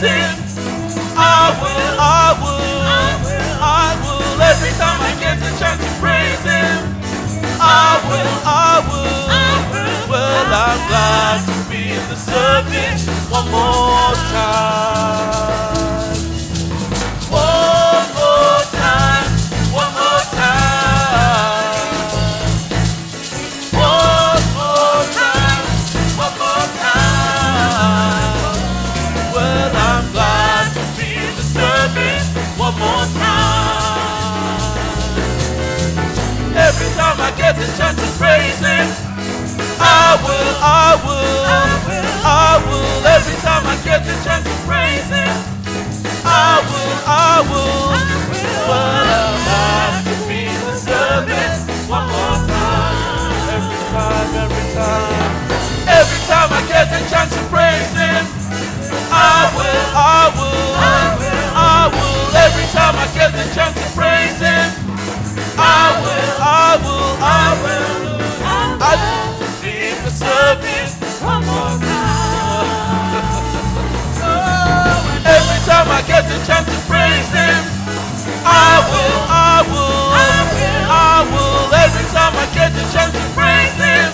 to I will, I will, I will. Every time I get the chance to praise Him, I will, I will. Well, I'm glad to be in the service one more time. Get the chance to praise I will, I will, I will. Every time I get the chance to praise Him, I will, I will. Well, I'm glad to be the service one more time. Every time, every time. Every time I get the chance to praise Him, I will, I will, I will. Every time I get the chance to praise Him, will, I will, I will. I service one more time. Every time I get the chance to praise Him, I will, I will, I will. Every time I get the chance to praise Him,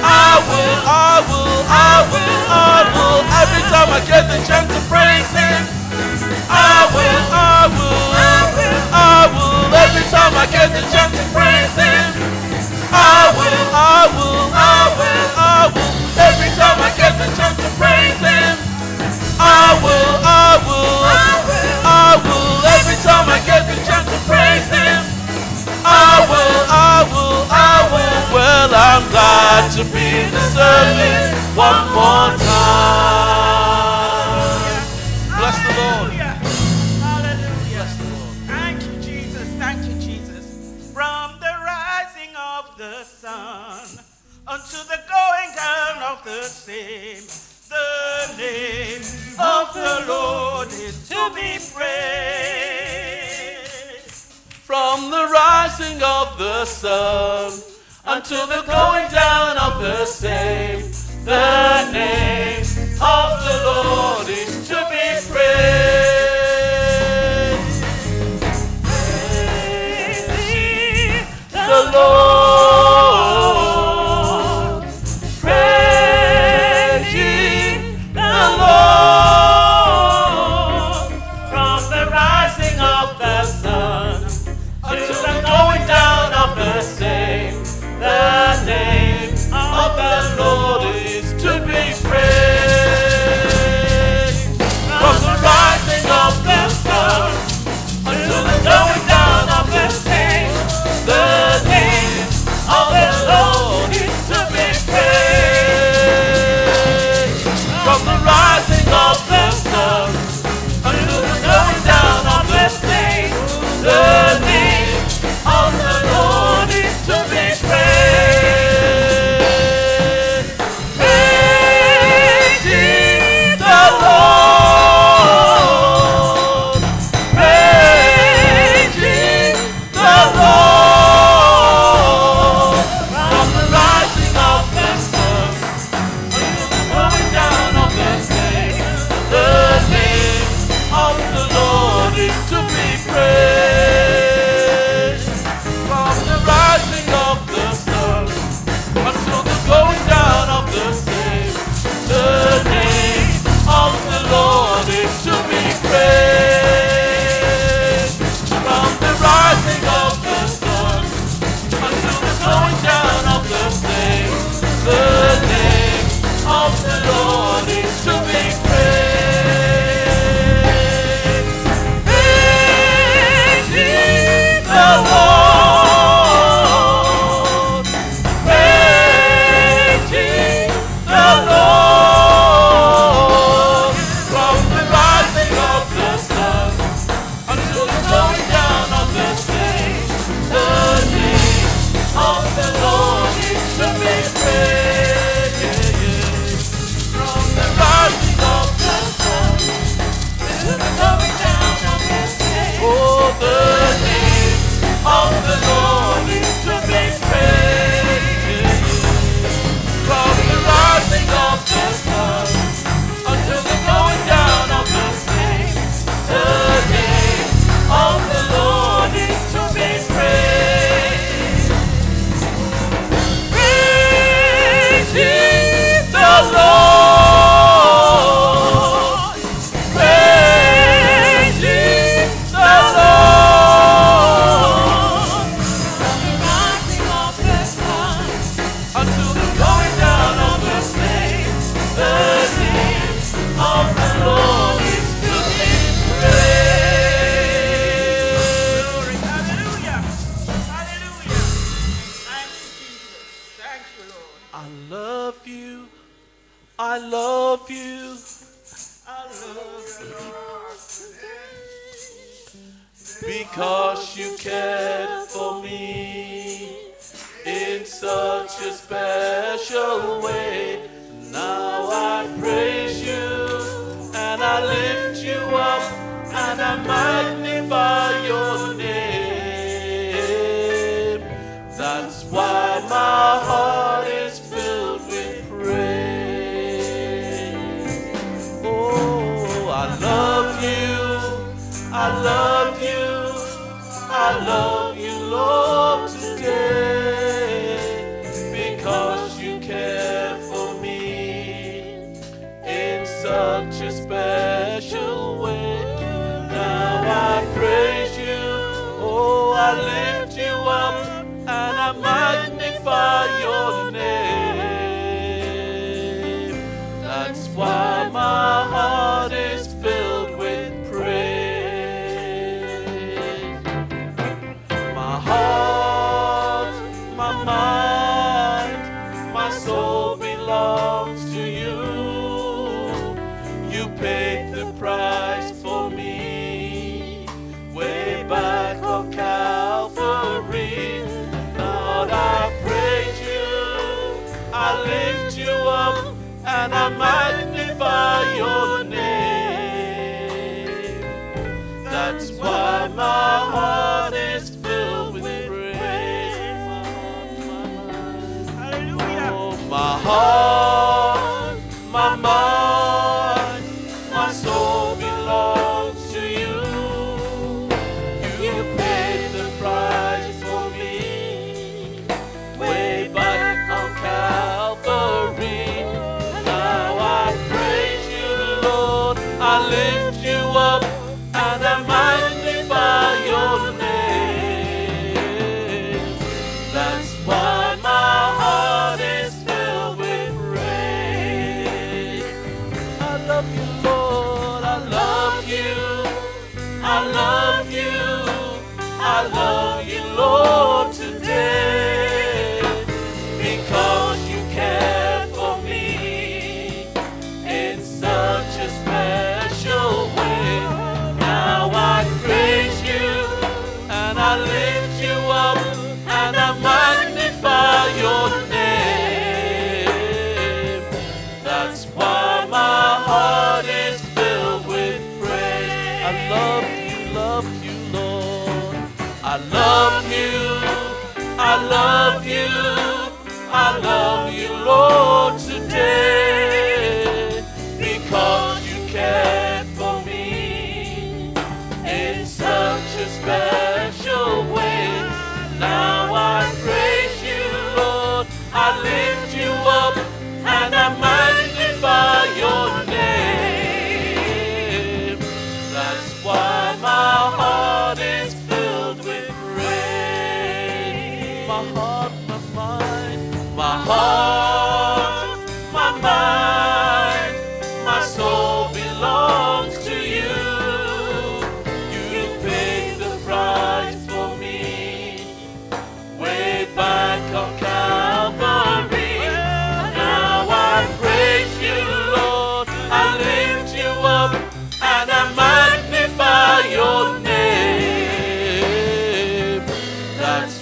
I will, I will, I will, I will. Every time I get the chance to praise Him, I will, I will. Every time I get the chance to praise Him, I will, I will, I will, I will. Every time I get the chance to praise Him, I will, I will, I will. Every time I get the chance to praise Him, I will, I will, I will. Well, I'm glad to be the service one more time. Sun until the going down of the same, because you cared for me in such a special way.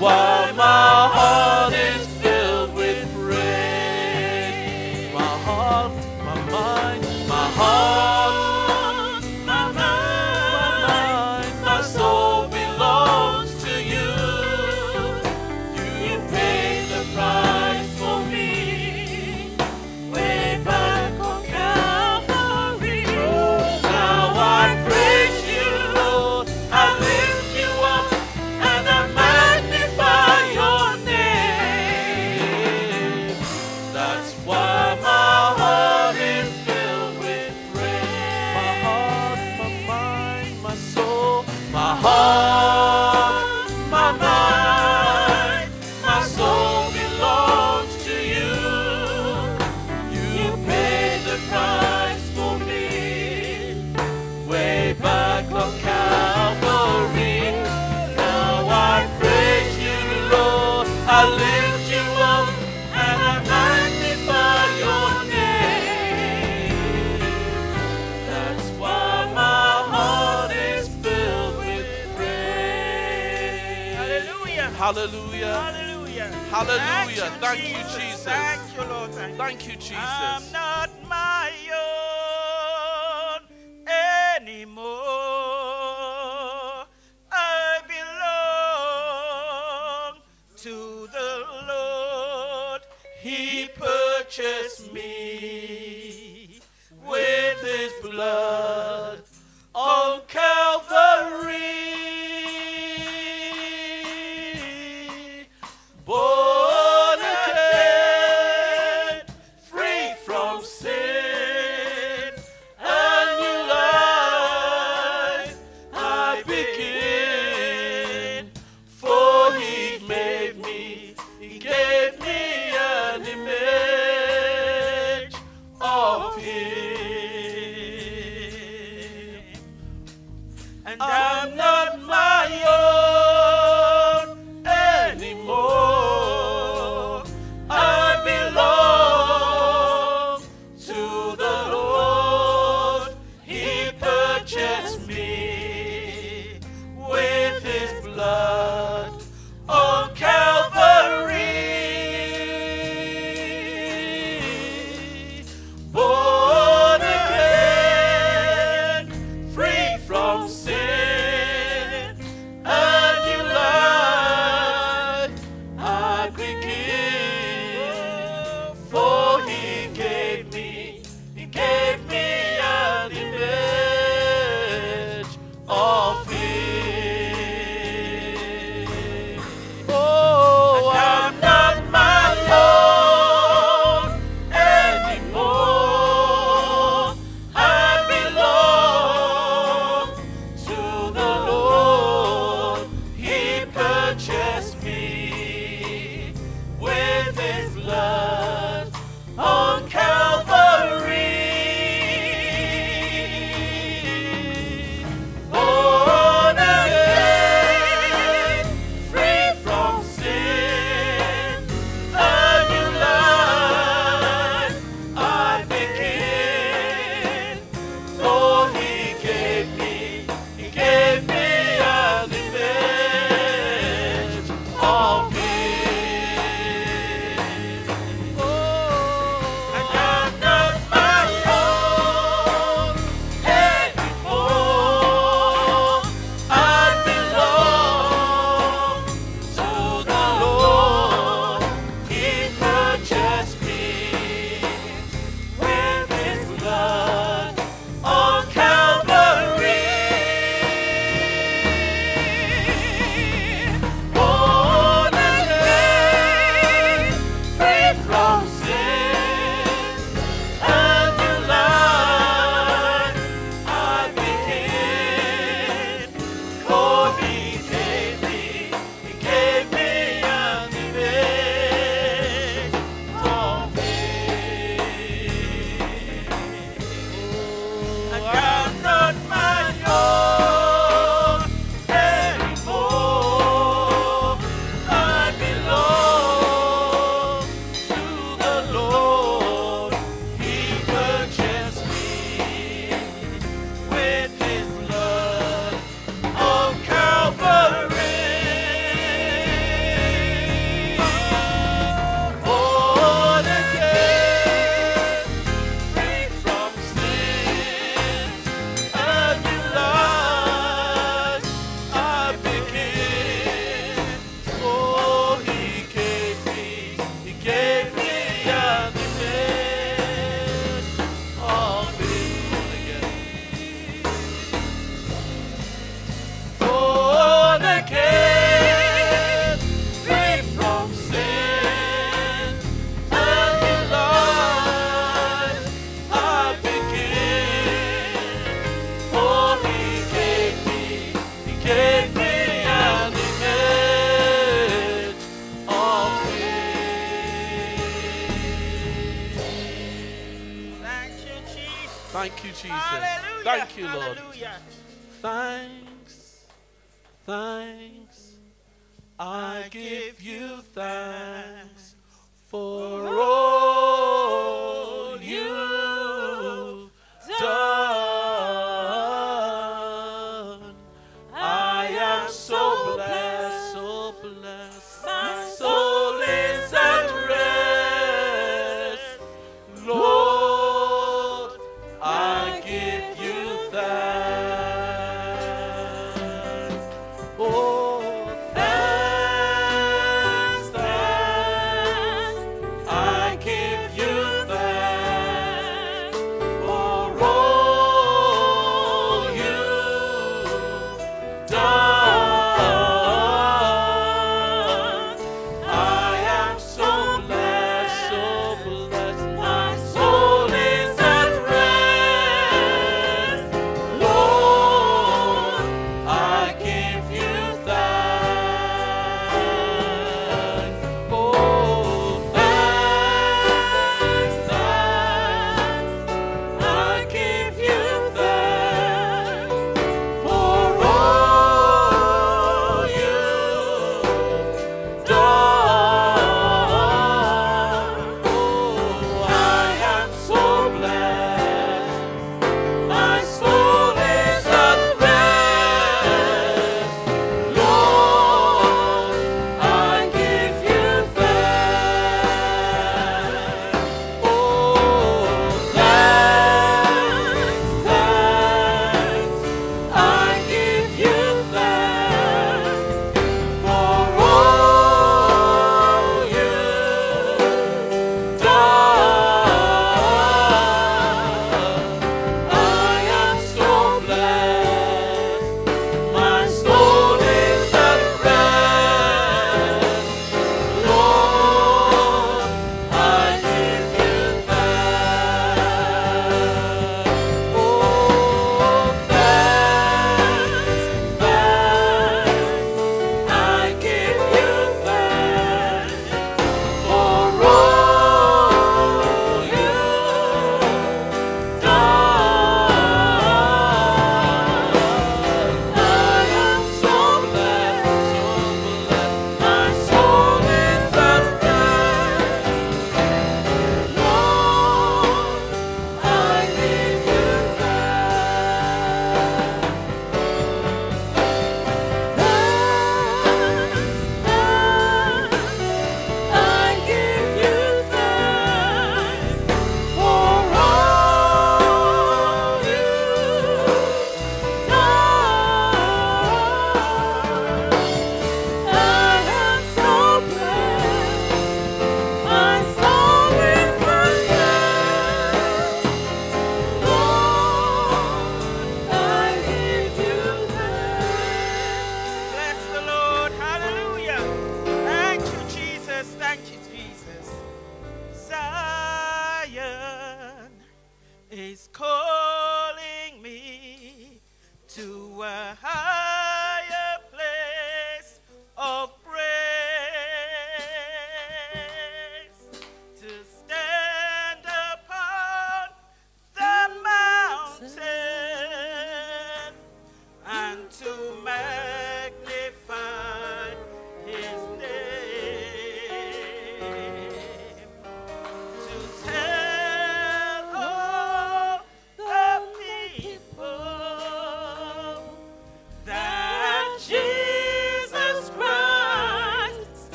why.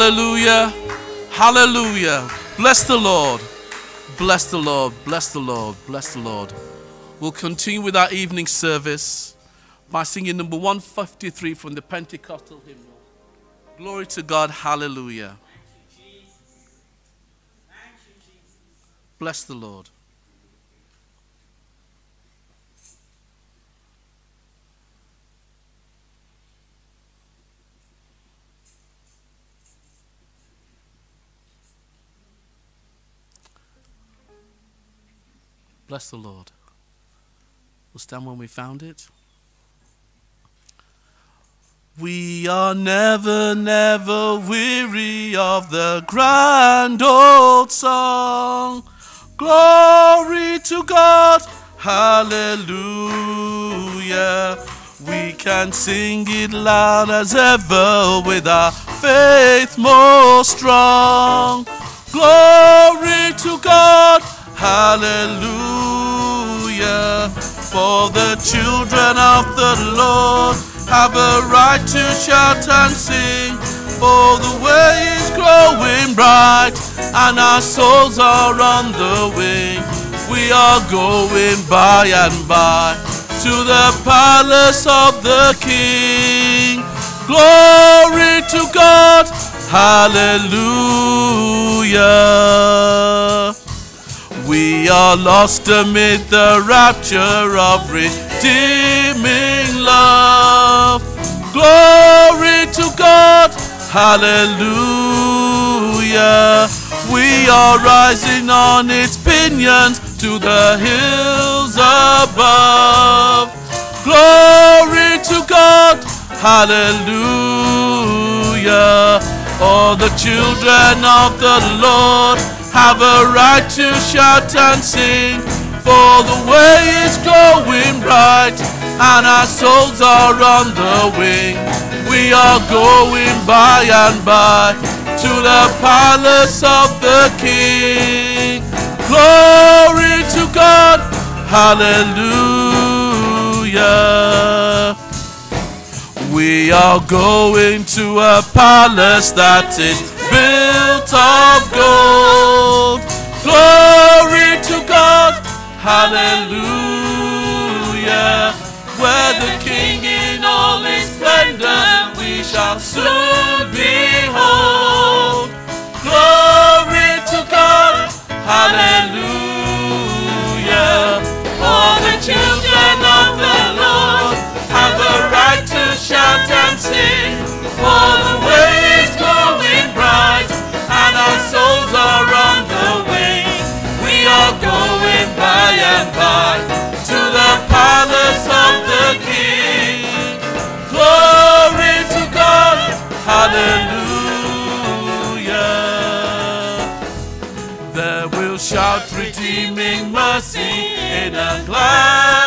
Hallelujah. Hallelujah. Bless the Lord. Bless the Lord. Bless the Lord. Bless the Lord. We'll continue with our evening service by singing number 153 from the Pentecostal hymnal. Glory to God. Hallelujah. Bless the Lord. Bless the Lord. We'll stand when we found it. We are never, never weary of the grand old song. Glory to God, hallelujah. We can sing it loud as ever with our faith more strong. Glory to God, hallelujah. For the children of the Lord have a right to shout and sing. For the way is growing bright, and our souls are on the wing. We are going by and by to the palace of the King. Glory to God, hallelujah. We are lost amid the rapture of redeeming love. Glory to God, hallelujah. We are rising on its pinions to the hills above. Glory to God, hallelujah. All the children of the Lord have a right to shout and sing, for the way is going bright, and our souls are on the wing. We are going by and by to the palace of the King. Glory to God, hallelujah. We are going to a palace that is built of gold. Glory to God, hallelujah. Where the King in all his splendor we shall soon behold. Glory to God, hallelujah. All the children of the shout and sing, for the way is going bright, and our souls are on the way. We are going by and by to the palace of the King. Glory to God, hallelujah. There will shout redeeming mercy in a glad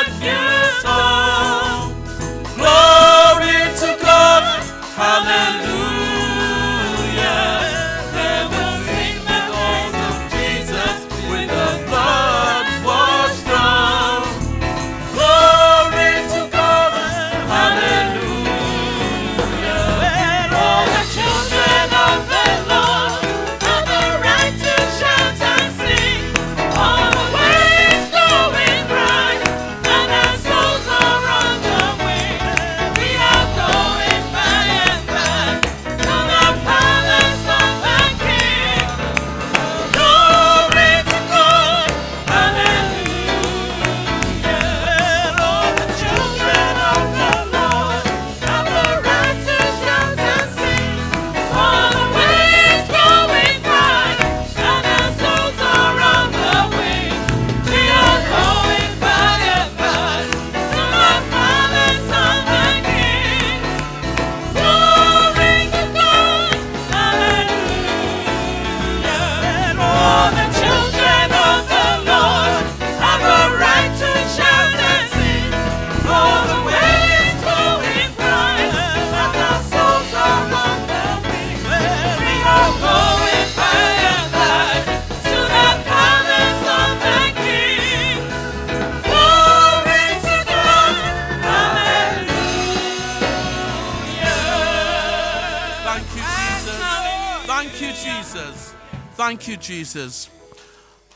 Thank you, Jesus.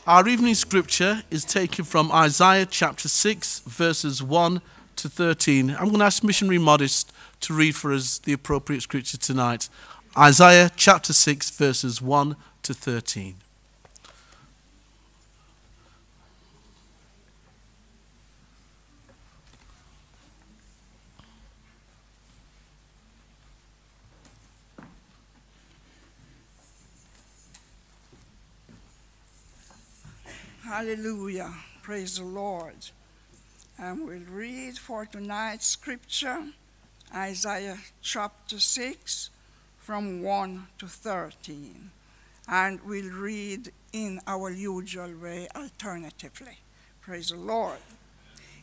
Our evening scripture is taken from Isaiah chapter 6, verses 1 to 13. I'm going to ask Missionary Modest to read for us the appropriate scripture tonight. Isaiah chapter 6, verses 1 to 13. Hallelujah. Praise the Lord. And we'll read for tonight's scripture Isaiah chapter 6 from 1 to 13. And we'll read in our usual way alternatively. Praise the Lord.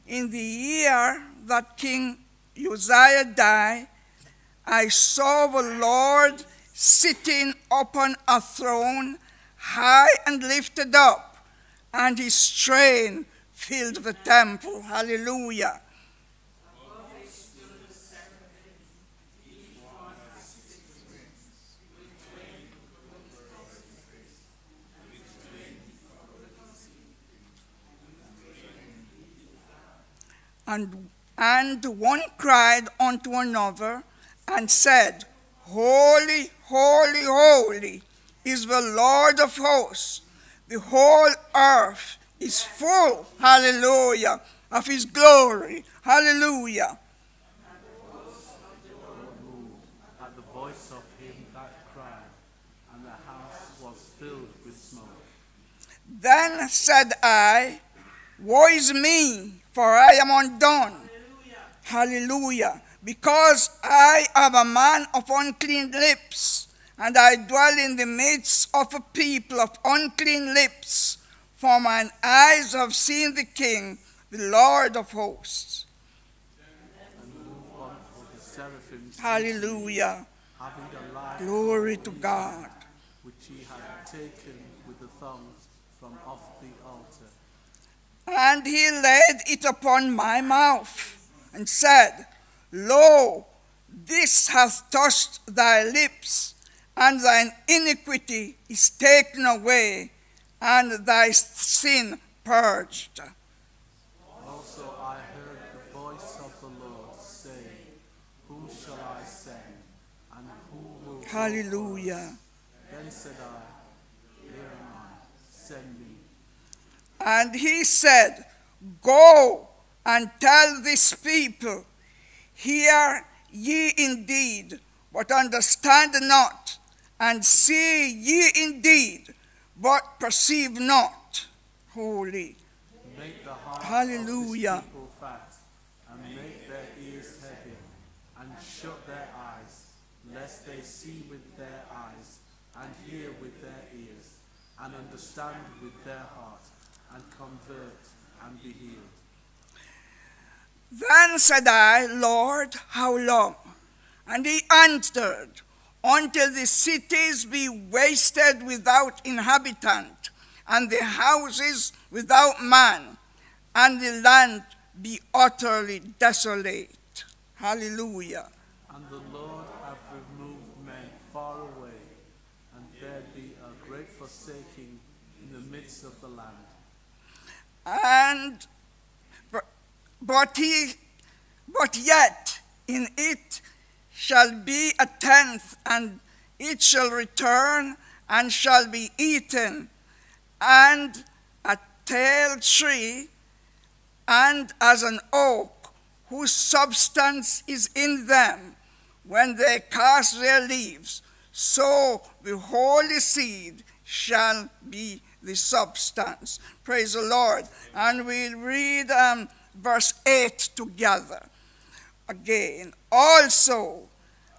In the year that King Uzziah died, I saw the Lord sitting upon a throne, high and lifted up and his train filled the temple. Hallelujah. And, and one cried unto another and said, Holy, holy, holy is the Lord of hosts. The whole earth is full, hallelujah, of his glory. Hallelujah. At the voice of him that cried, and the house was filled with smoke. Then said I, Woe is me, for I am undone. Hallelujah. Hallelujah. Because I am a man of unclean lips and I dwell in the midst of a people of unclean lips, for mine eyes have seen the King, the Lord of hosts. Hallelujah. Glory to God. Which he had taken with the thongs from off the altar. And he laid it upon my mouth and said, Lo, this hath touched thy lips and thine iniquity is taken away, and thy sin purged. Also I heard the voice of the Lord saying, Whom shall I send, and who will Hallelujah. Then said I, Here am I, send me. And he said, Go and tell this people, Hear ye indeed, but understand not and see ye indeed, but perceive not. Holy. Make the heart Hallelujah. of people fat, and make their ears heavy, and shut their eyes, lest they see with their eyes, and hear with their ears, and understand with their heart, and convert, and be healed. Then said I, Lord, how long? And he answered, until the cities be wasted without inhabitant, and the houses without man, and the land be utterly desolate. Hallelujah. And the Lord hath removed men far away, and there be a great forsaking in the midst of the land. And but he but yet in it shall be a tenth, and it shall return and shall be eaten, and a tall tree, and as an oak, whose substance is in them, when they cast their leaves, so the holy seed shall be the substance. Praise the Lord. And we'll read um, verse 8 together again. Also,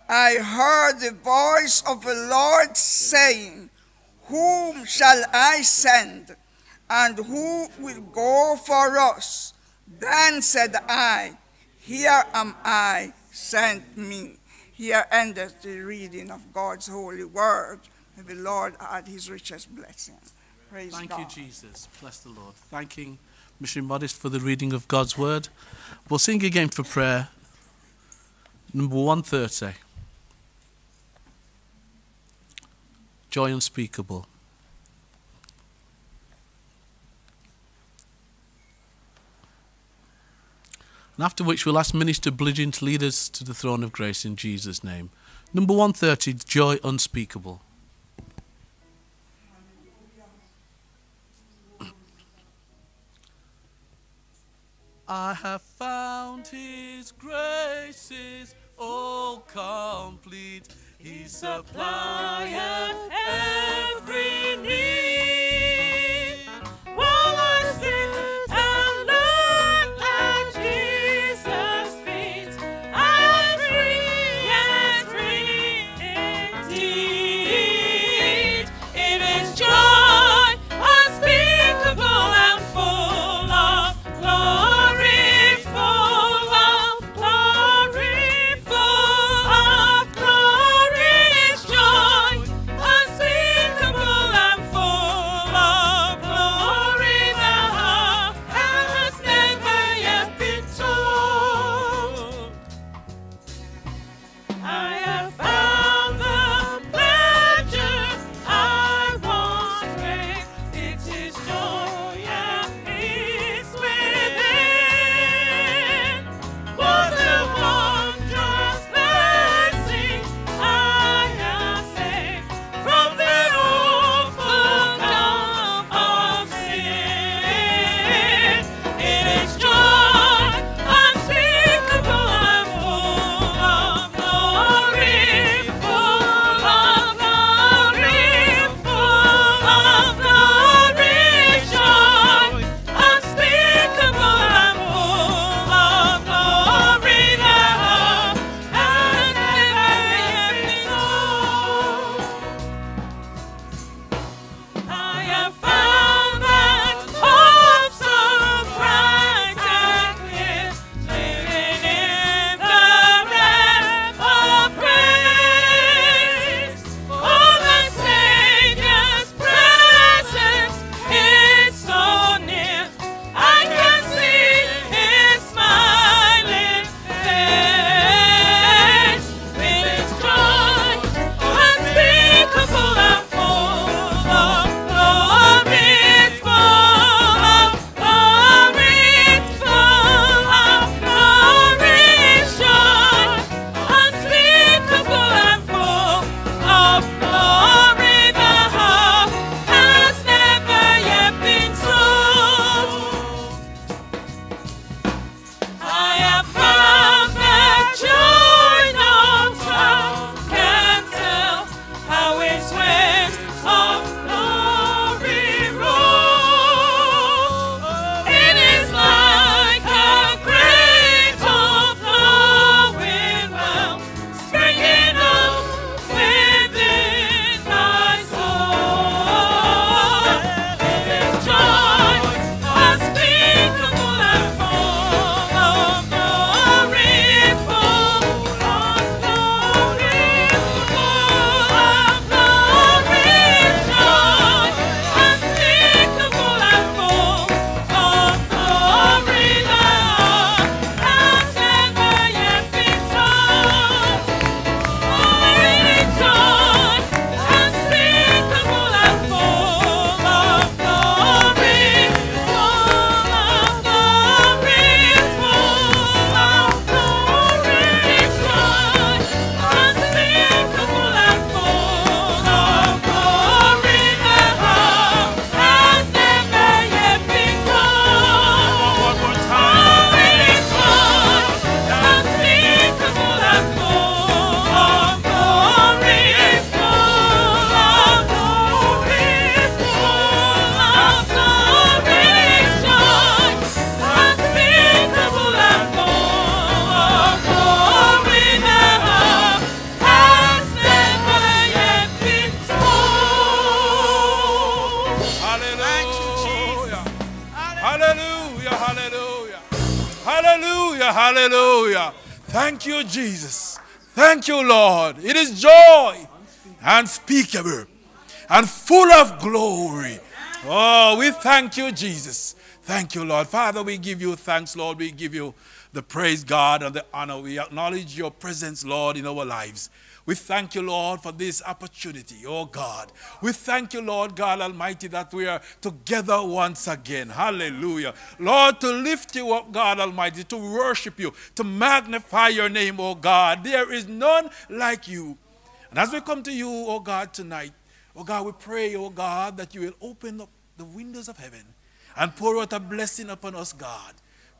I heard the voice of the Lord saying, Whom shall I send? And who will go for us? Then said I, Here am I, send me. Here endeth the reading of God's holy word. May the Lord add his richest blessing. Praise Thank God. you, Jesus. Bless the Lord. Thanking Missionary Modest for the reading of God's word. We'll sing again for prayer. Number 130. Joy unspeakable. And after which we'll ask Minister Blidgin to lead us to the throne of grace in Jesus' name. Number 130, joy unspeakable. I have found His graces all complete. He supplies every need. Thank you, Jesus. Thank you, Lord. Father, we give you thanks, Lord. We give you the praise, God, and the honor. We acknowledge your presence, Lord, in our lives. We thank you, Lord, for this opportunity, oh God. We thank you, Lord God Almighty, that we are together once again. Hallelujah. Lord, to lift you up, God Almighty, to worship you, to magnify your name, oh God. There is none like you. And as we come to you, oh God, tonight, oh God, we pray, oh God, that you will open up the windows of heaven and pour out a blessing upon us, God.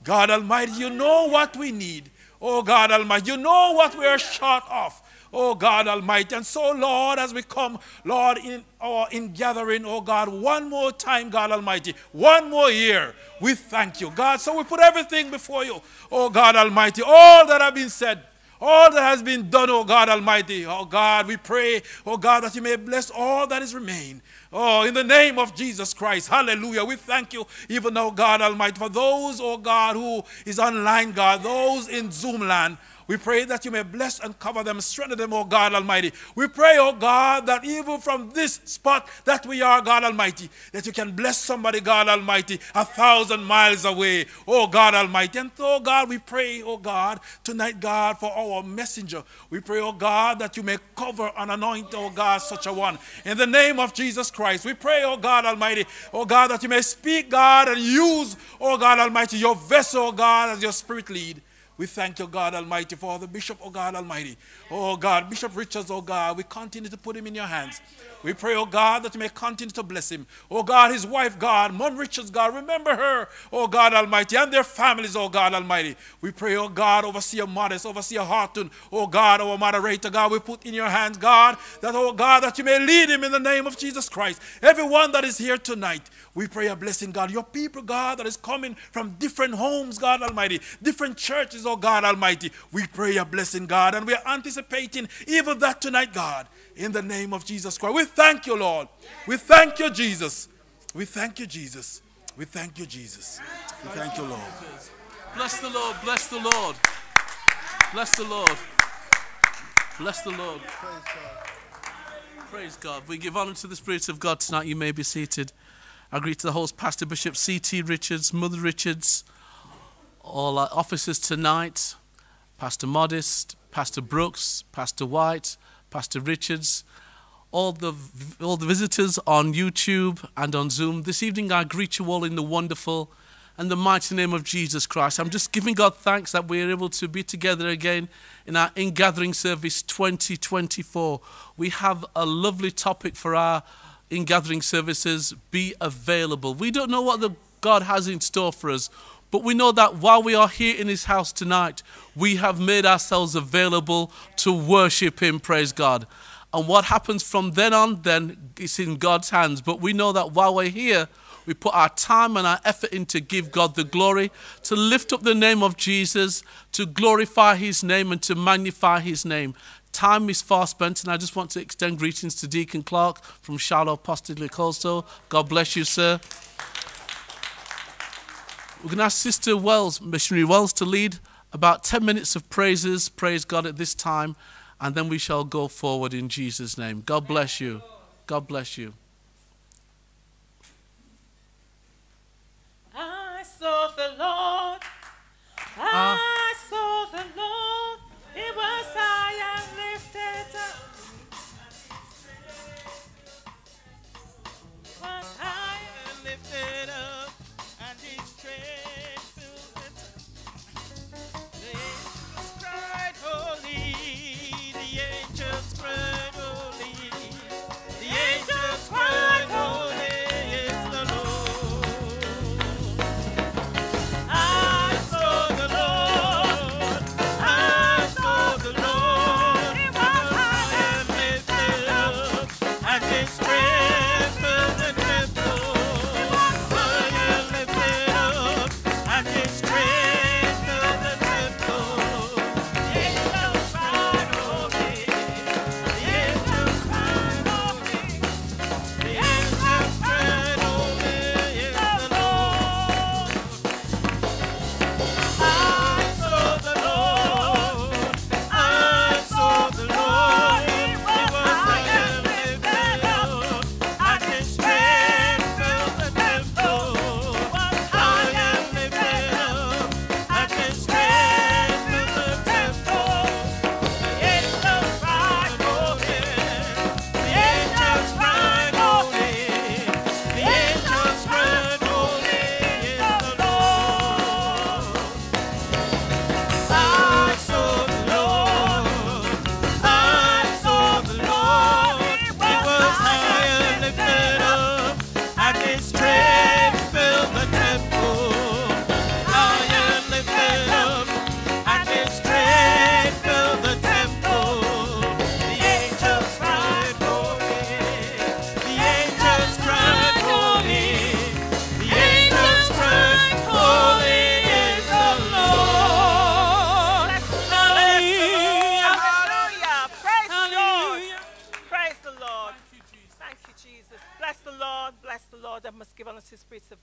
God Almighty, you know what we need. Oh God Almighty, you know what we are short of. Oh God Almighty. And so, Lord, as we come, Lord, in our in gathering, oh God, one more time, God Almighty, one more year, we thank you, God. So we put everything before you, oh God Almighty. All that have been said, all that has been done, oh God Almighty. Oh God, we pray, oh God, that you may bless all that is remain. Oh, in the name of Jesus Christ. Hallelujah. We thank you even now, God Almighty, for those, oh God, who is online, God, those in Zoom land. We pray that you may bless and cover them, strengthen them, oh God Almighty. We pray, oh God, that even from this spot that we are, God Almighty, that you can bless somebody, God Almighty, a thousand miles away, oh God Almighty. And so, God, we pray, oh God, tonight, God, for our messenger. We pray, oh God, that you may cover and anoint, oh God, such a one. In the name of Jesus Christ, we pray, oh God Almighty, oh God, that you may speak, God, and use, oh God Almighty, your vessel, God, as your spirit lead. We thank you, God Almighty, for the bishop, oh God Almighty. Oh God, Bishop Richards, oh God, we continue to put him in your hands. We pray, oh God, that you may continue to bless him. Oh God, his wife, God, Mom Richards, God, remember her, oh God Almighty, and their families, oh God Almighty. We pray, oh God, overseer Modest, overseer Harton, oh God, our moderator, God, we put in your hands, God, that, oh God, that you may lead him in the name of Jesus Christ. Everyone that is here tonight, we pray a blessing, God. Your people, God, that is coming from different homes, God Almighty, different churches, oh God Almighty. We pray a blessing, God, and we are anticipating even that tonight, God, in the name of Jesus Christ. We thank you, Lord. We thank you, Jesus. We thank you, Jesus. We thank you, Jesus. We thank you, Lord. Bless the Lord, bless the Lord. Bless the Lord. Bless the Lord. Praise God. We give honor to the Spirit of God tonight. You may be seated. I greet the host, Pastor Bishop C.T. Richards, Mother Richards, all our officers tonight, Pastor Modest, Pastor Brooks, Pastor White, Pastor Richards, all the, all the visitors on YouTube and on Zoom. This evening I greet you all in the wonderful and the mighty name of Jesus Christ. I'm just giving God thanks that we're able to be together again in our in-gathering service 2024. We have a lovely topic for our in gathering services be available. We don't know what the God has in store for us, but we know that while we are here in His house tonight, we have made ourselves available to worship Him, praise God. And what happens from then on, then it's in God's hands. But we know that while we're here, we put our time and our effort in to give God the glory, to lift up the name of Jesus, to glorify His name, and to magnify His name. Time is far spent, and I just want to extend greetings to Deacon Clark from Shiloh Apostolic also. God bless you, sir. We're going to ask Sister Wells, Missionary Wells, to lead about 10 minutes of praises. Praise God at this time, and then we shall go forward in Jesus' name. God bless you. God bless you. I saw the Lord. Ah. I saw the Lord. He was high and lifted up. Was high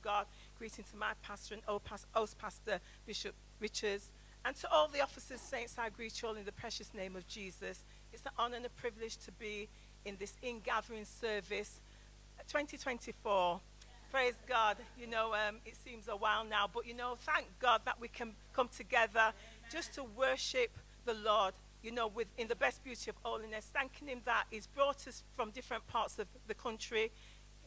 God. Greeting to my pastor and old pas- host pastor, Bishop Richards. And to all the officers, saints, I greet you all in the precious name of Jesus. It's an honor and a privilege to be in this in-gathering service. 2024, praise God. You know, um, it seems a while now, but you know, thank God that we can come together just to worship the Lord, you know, with, in the best beauty of holiness, thanking Him that He's brought us from different parts of the country.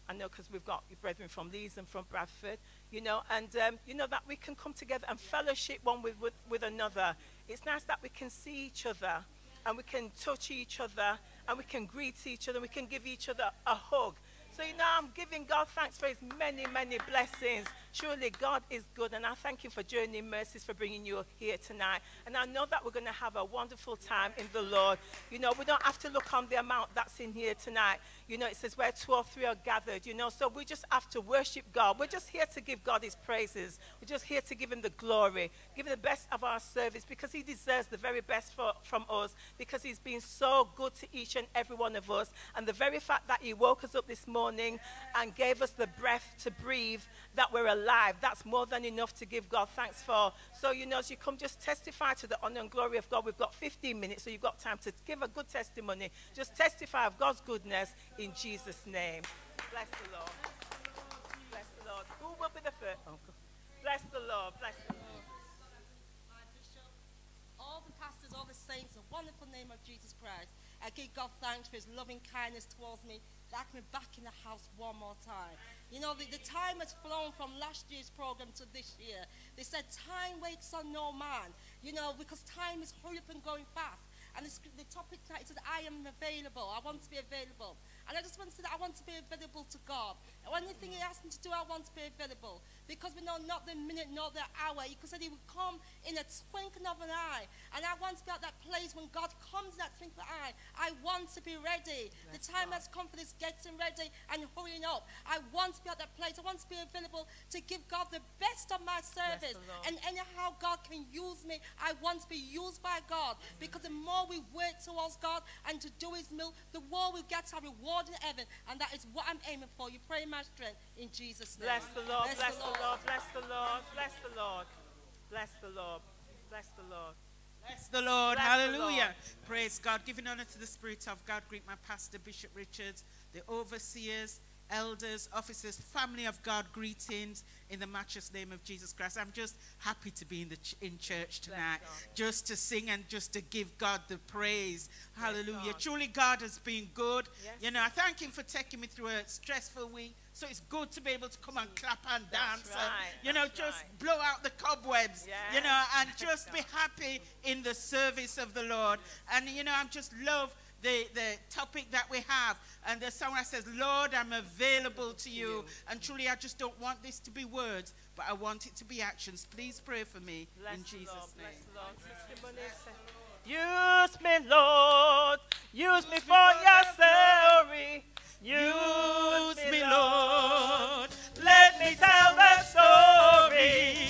I know because we've got your brethren from Leeds and from Bradford, you know, and um, you know that we can come together and fellowship one with, with, with another. It's nice that we can see each other and we can touch each other and we can greet each other and we can give each other a hug. So, you know, I'm giving God thanks for his many, many blessings. Surely God is good, and I thank Him for Journey Mercies for bringing you here tonight. And I know that we're going to have a wonderful time in the Lord. You know, we don't have to look on the amount that's in here tonight. You know, it says where two or three are gathered, you know, so we just have to worship God. We're just here to give God His praises. We're just here to give Him the glory, give Him the best of our service because He deserves the very best for, from us because He's been so good to each and every one of us. And the very fact that He woke us up this morning and gave us the breath to breathe, that we're alive, that's more than enough to give God thanks for. So, you know, as you come, just testify to the honor and glory of God. We've got 15 minutes, so you've got time to give a good testimony. Just testify of God's goodness in Jesus' name. Bless the Lord. Bless the Lord. Who will be the first? Oh, bless the Lord. Bless the Lord. all the pastors, all the saints, in the wonderful name of Jesus Christ. I give God thanks for his loving kindness towards me, that I can be back in the house one more time. You know, the, the time has flown from last year's program to this year. They said time waits on no man, you know, because time is hurry up and going fast. And the, topic tonight says, I am available. I want to be available. And I just want to say that I want to be available to God. Anything He asks me to do, I want to be available. Because we know not the minute, not the hour. He said He would come in a twinkling of an eye. And I want to be at that place when God comes in that twinkling of an eye. I want to be ready. the time has come for this getting ready and hurrying up. I want to be at that place. I want to be available to give God the best of my service. And anyhow God can use me, I want to be used by God. Because the more we work towards God and to do His will, the more we get our reward in heaven. And that is what I'm aiming for. You pray my strength in Jesus' name. Bless the Lord. Bless the Lord. Bless the Lord. Bless the Lord. Bless the Lord. Bless the Lord. Bless the Lord. Bless the Hallelujah. Lord. Praise God. Giving honor to the Spirit of God. Greet my pastor, Bishop Richards, the overseers, elders, officers, family of God. Greetings in the matchless name of Jesus Christ. I'm just happy to be in the ch- in church tonight, just to sing and just to give God the praise. Hallelujah. God. Truly, God has been good. Yes, you know, I thank Him for taking me through a stressful week. So it's good to be able to come and clap and That's dance right, and, you know, just right. blow out the cobwebs, you know, and just be happy in the service of the Lord. And, you know, I'm just love the, the topic that we have. And the song that says, Lord, I'm available to you. And truly, I just don't want this to be words, but I want it to be actions. Please pray for me Bless in Jesus' Lord. name. Bless the Lord. Testimonies. Use me, Lord. Use me for your glory. Use me, Lord. Let me tell the story.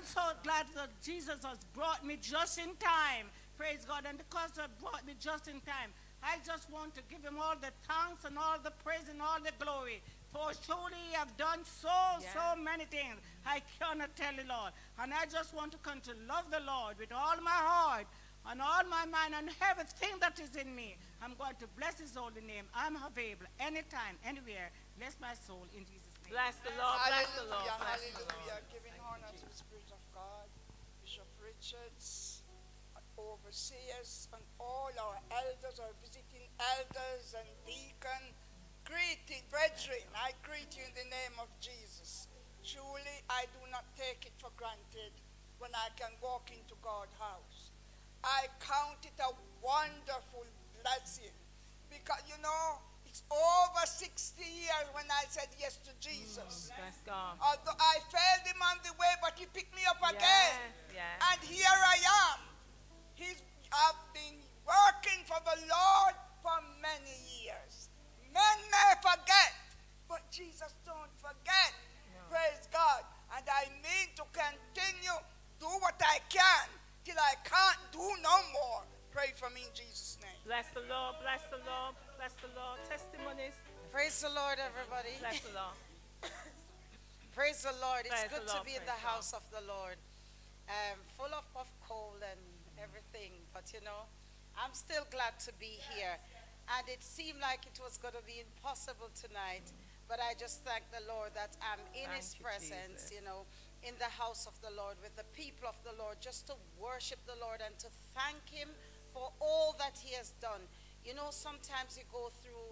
I'm so glad that Jesus has brought me just in time. Praise God. And because He brought me just in time, I just want to give him all the thanks and all the praise and all the glory. For surely he have done so, so many things. I cannot tell you, Lord. And I just want to come to love the Lord with all my heart and all my mind and everything that is in me. I'm going to bless his holy name. I'm available anytime, anywhere. Bless my soul in Jesus' name. Bless the Lord. Bless the Lord. Hallelujah, Bless the Lord. Overseers, and all our elders, our visiting elders and deacon. Greeting, brethren, I greet you in the name of Jesus. Truly, I do not take it for granted when I can walk into God's house. I count it a wonderful blessing because, you know, it's over 60 years when I said yes to Jesus. Mm, bless God. Although I failed him on the way, but he picked me up again. Yes, yes. And here I am. He's, I've been working for the Lord for many years. Men may forget, but Jesus don't forget. Praise God. And I mean to continue, do what I can till I can't do no more. Pray for me in Jesus' name. Bless the Lord. Bless the Lord. Bless the Lord. Testimonies. Praise the Lord, everybody. Bless the Lord. Praise the Lord. It's Praise good the to Lord, be in praise the God. house of the Lord. Um, full of, of cold and everything, but you know, I'm still glad to be here. And it seemed like it was going to be impossible tonight, but I just thank the Lord that I'm in Thank His you, presence, Jesus. you know, in the house of the Lord with the people of the Lord, just to worship the Lord and to thank Him for all that He has done. You know, sometimes you go through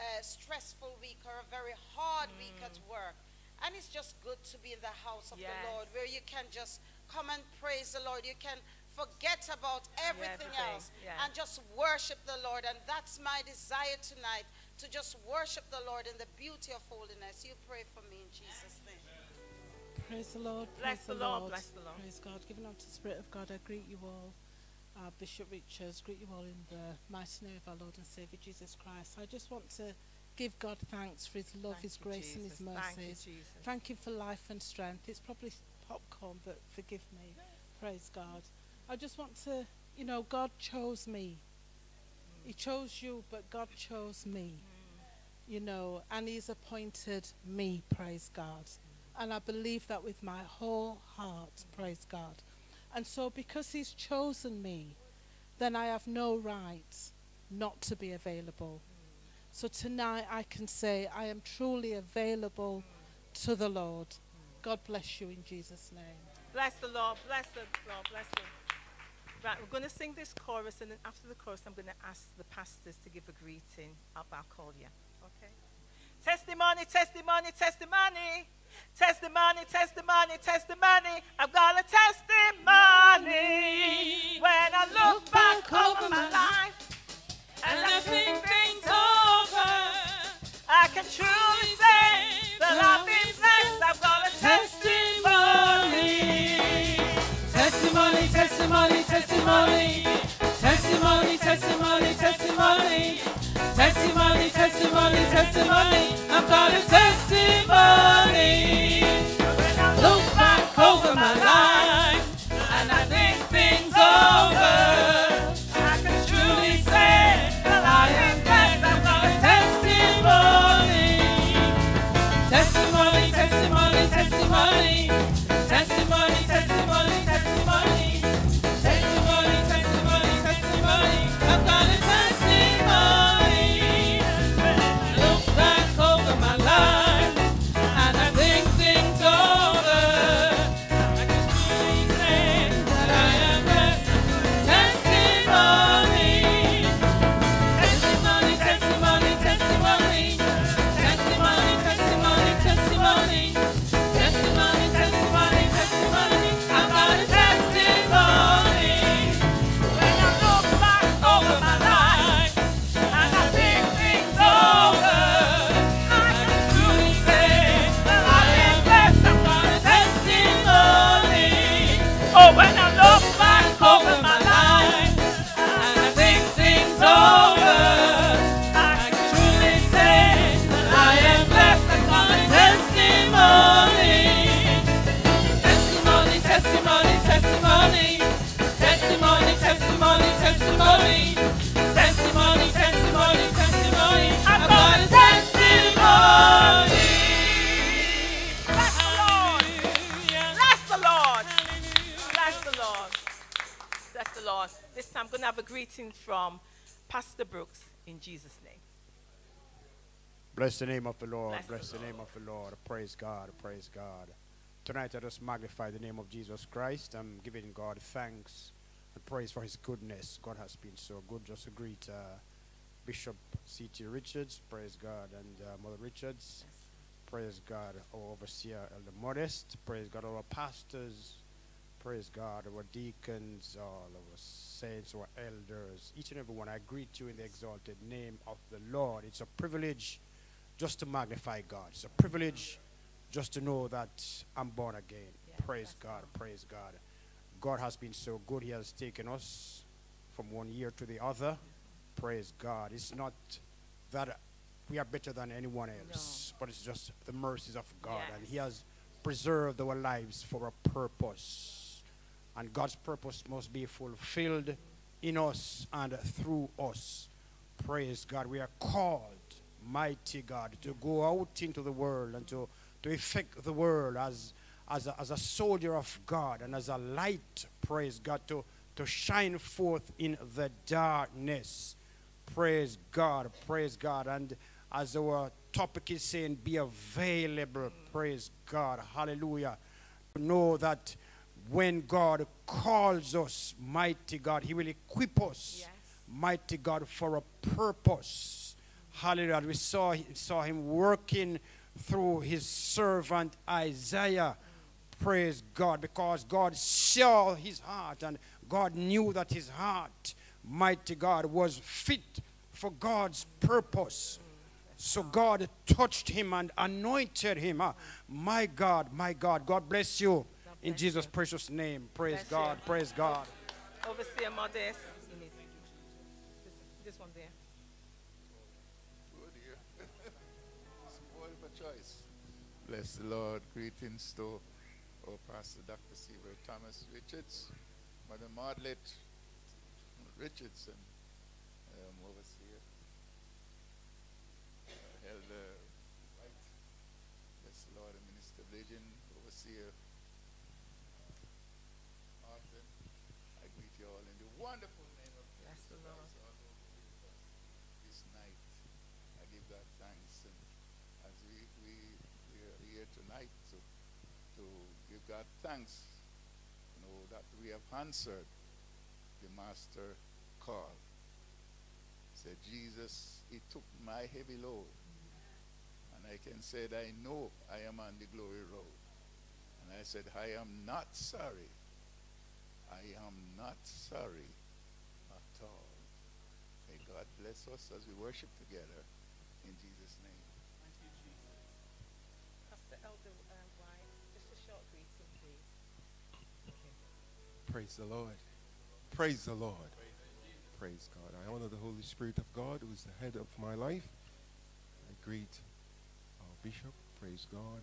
a stressful week or a very hard week at mm. work. And it's just good to be in the house of Yes. the Lord where you can just come and praise the Lord. You can forget about everything, everything, else yeah. and just worship the Lord. And that's my desire tonight to just worship the Lord in the beauty of holiness. You pray for me in Jesus' name. Praise the Lord. Bless praise the Lord, bless the Lord. Praise God. Giving unto the Spirit of God, I greet you all. Uh, Bishop Richards, greet you all in the mighty name of our Lord and Saviour Jesus Christ. I just want to give God thanks for His love, Thank His you, grace, and His Jesus. Thank you. Jesus. Thank Him for life and strength. It's probably popcorn, but forgive me. Praise God. I just want to, you know, God chose me. He chose you, but God chose me. You know, and He's appointed me, praise God. And I believe that with my whole heart, praise God. And so, because He's chosen me, then I have no right not to be available. So, tonight I can say I am truly available to the Lord. God bless you in Jesus' name. Bless the Lord. Bless the Lord. Bless the Right, we're going to sing this chorus, and then after the chorus, I'm going to ask the pastors to give a greeting our call you. Okay? Testimony, testimony, testimony. Testimony, testimony, testimony. I've got a testimony. When I look back over my life and I think things over, I can truly say that I've been blessed. I've got a testimony. Testimony, testimony, testimony. Testimony, testimony, testimony. Testimony, testimony. I've got a testimony. Look back over my life going to have a greeting from Pastor Brooks in Jesus' name. Bless the name of the Lord. Bless Bless, the the, name of the Lord. Praise God. Praise God. Tonight I just magnify the name of Jesus Christ. I'm giving God thanks and praise for his goodness. God has been so good. Just to greet uh, Bishop C.T. Richards. Praise God. And uh, Mother Richards. Praise God. Our overseer Elder Modest. Praise God. Our pastors. Praise God. Our deacons. All our saints. Our elders. Each and every one. I greet you in the exalted name of the Lord. It's a privilege just to magnify God. It's a privilege just to know that I'm born again. praise God, praise God. God has been so good. He has taken us from one year to the other. Praise God. It's not that we are better than anyone else, but it's just the mercies of God. And He has preserved our lives for a purpose. And God's purpose must be fulfilled in us and through us. Praise God. We are called, mighty God, to go out into the world and to, to effect the world as, as, a, as a soldier of God and as a light, praise God, to, to shine forth in the darkness. Praise God, praise God. And as our topic is saying, be available, praise God, hallelujah. Know that when God calls us, mighty God, He will equip us, mighty God, for a purpose. Hallelujah. We saw, saw Him working through His servant Isaiah. Praise God, because God saw his heart and God knew that his heart, mighty God, was fit for God's purpose. So God touched him and anointed him. Ah, my God, my God. God bless you in Jesus' precious name. Praise Bless God, you. praise God. Overseer Modest. You this, this one there. Oh dear. Spoiled for choice. Bless the Lord. Greetings to our Pastor Dr. Seaver Thomas Richards, Mother Martlet Richardson, um, overseer, uh, Elder White, bless the Lord, and Minister Vision, overseer Martin. I greet you all in the wonderful name of Bless Jesus the Lord. Christ, all over this night. I give God thanks and as we, we, we are here tonight to, to give God thanks, you know, that we have answered the master call. Said Jesus, he took my heavy load. And I can say that I know I am on the glory road. And I said, I am not sorry. I am not sorry at all. May God bless us as we worship together in Jesus' name. Praise the Lord. Praise the Lord. Praise God. I honor the Holy Spirit of God who is the head of my life. I greet our bishop. Praise God.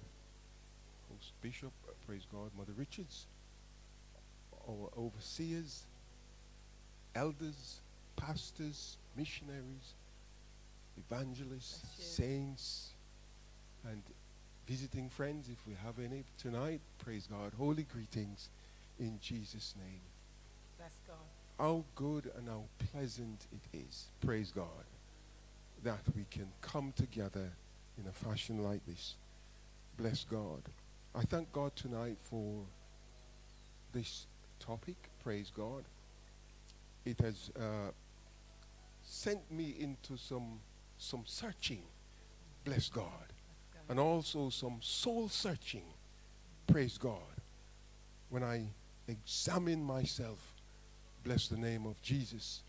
Host bishop. Praise God. Mother Richards. Our overseers, elders, pastors, missionaries, evangelists, saints, and visiting friends, if we have any tonight. Praise God. Holy greetings in Jesus' name. Bless God. How good and how pleasant it is, praise God, that we can come together in a fashion like this. Bless God. I thank God tonight for this topic, praise God. It has uh, sent me into some, some searching, bless God, and also some soul searching, praise God. When I examine myself, bless the name of Jesus,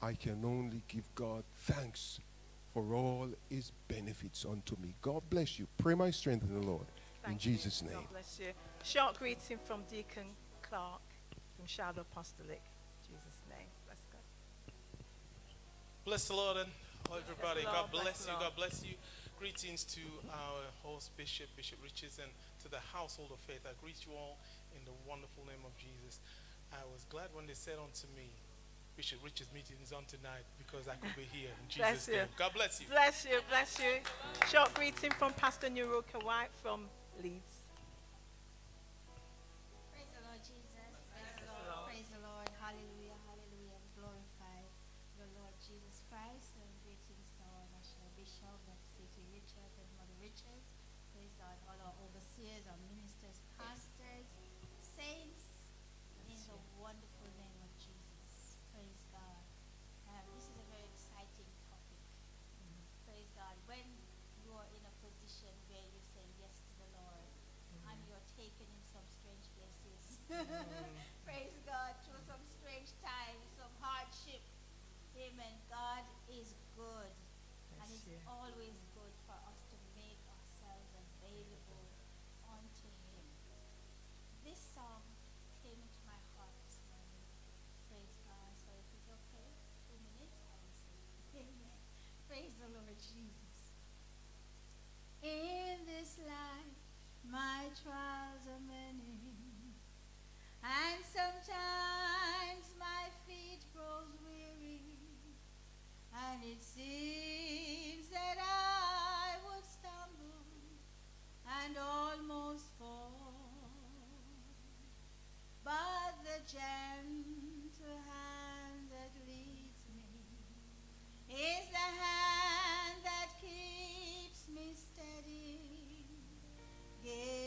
I can only give God thanks for all his benefits unto me. God bless you. Pray my strength in the Lord. in Thank you. Jesus' name. God bless you. Short greeting from Deacon Clark from Shadow Apostolic. Jesus' name. Bless God. Bless the Lord and hello everybody. Bless the God Lord, bless bless you. God bless you. Greetings to our host Bishop, Bishop Richards, and to the household of faith. I greet you all in the wonderful name of Jesus. I was glad when they said unto me, Bishop Richards meeting is on tonight because I could be here in Bless Jesus' name. God bless you. Bless you. Bless you. Short greeting from Pastor Nuruka White from Leeds. Position where you say yes to the Lord mm-hmm. and you're taken in some strange places. Mm-hmm. Praise God. Through some strange times, some hardship. Amen. God is good. and it's always good for us to make ourselves available unto Him. This song came into my heart this morning. Praise God. So if it's okay, two minutes, I will. Amen. Praise the Lord Jesus. In this life, my trials are many. And sometimes my feet grows weary. And it seems that I would stumble and almost fall. But the gentle hand that leads me is the hand gives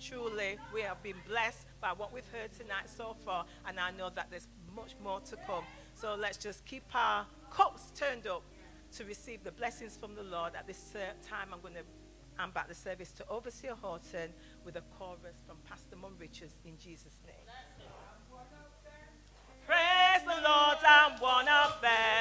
Truly, we have been blessed by what we've heard tonight so far, and I know that there's much more to come. So let's just keep our cups turned up to receive the blessings from the Lord. At this uh, time, I'm going to hand back the service to Overseer Horton with a chorus from Pastor Mum Richards in Jesus' name. Praise the Lord, I'm one of them.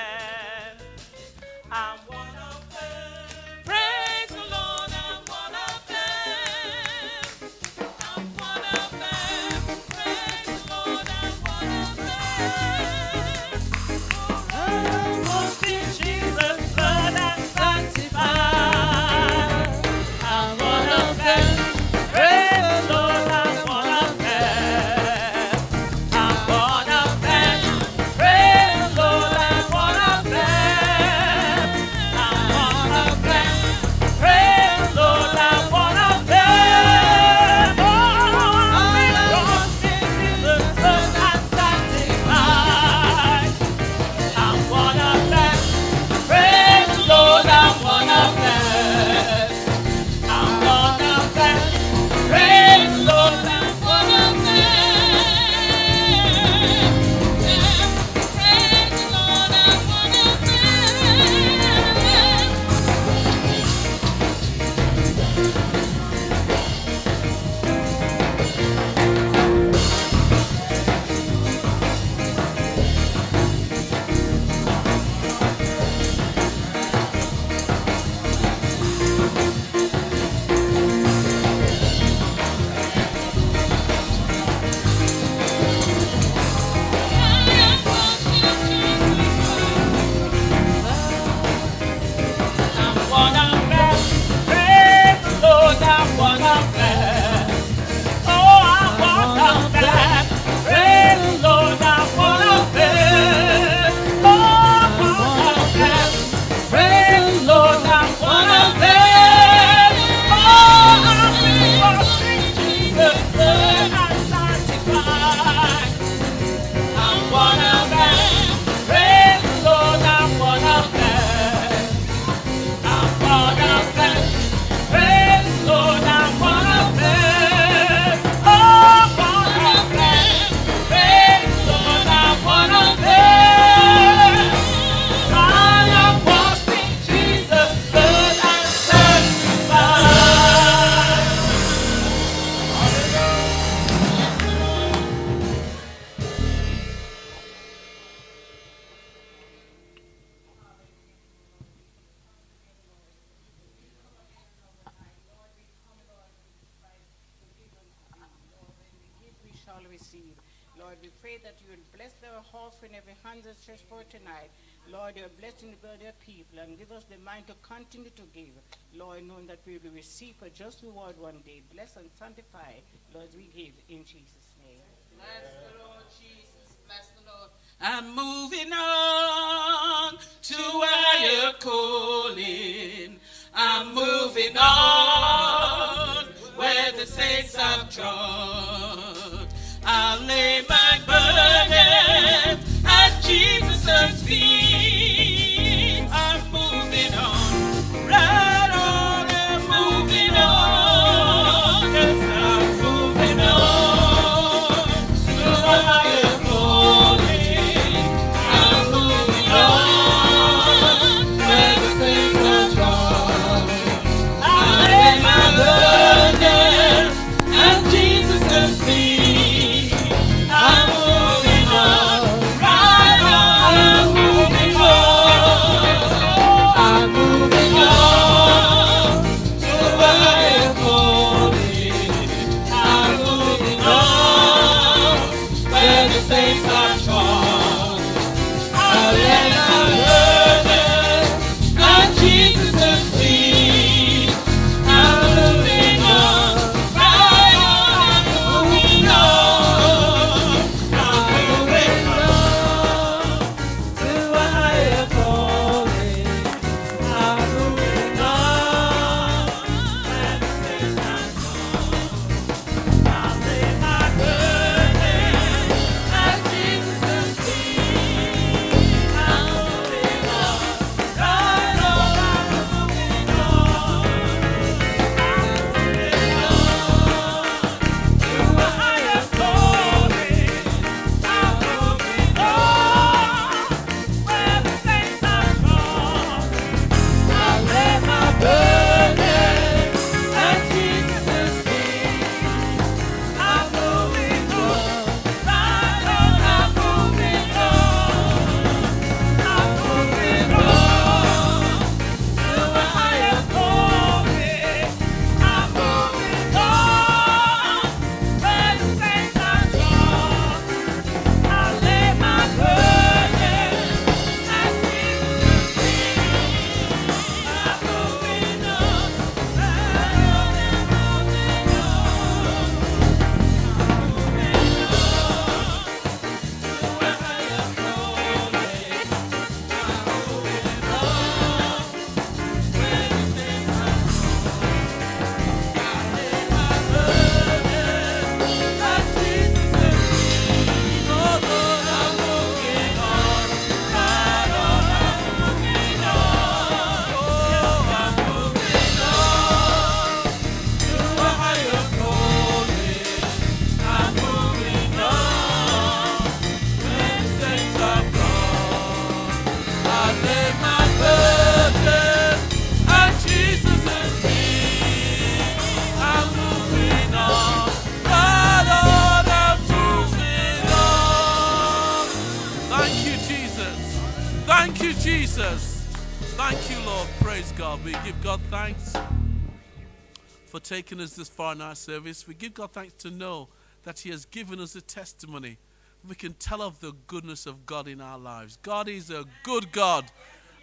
Taking us this far in our service. We give God thanks to know that He has given us a testimony. We can tell of the goodness of God in our lives. God is a good God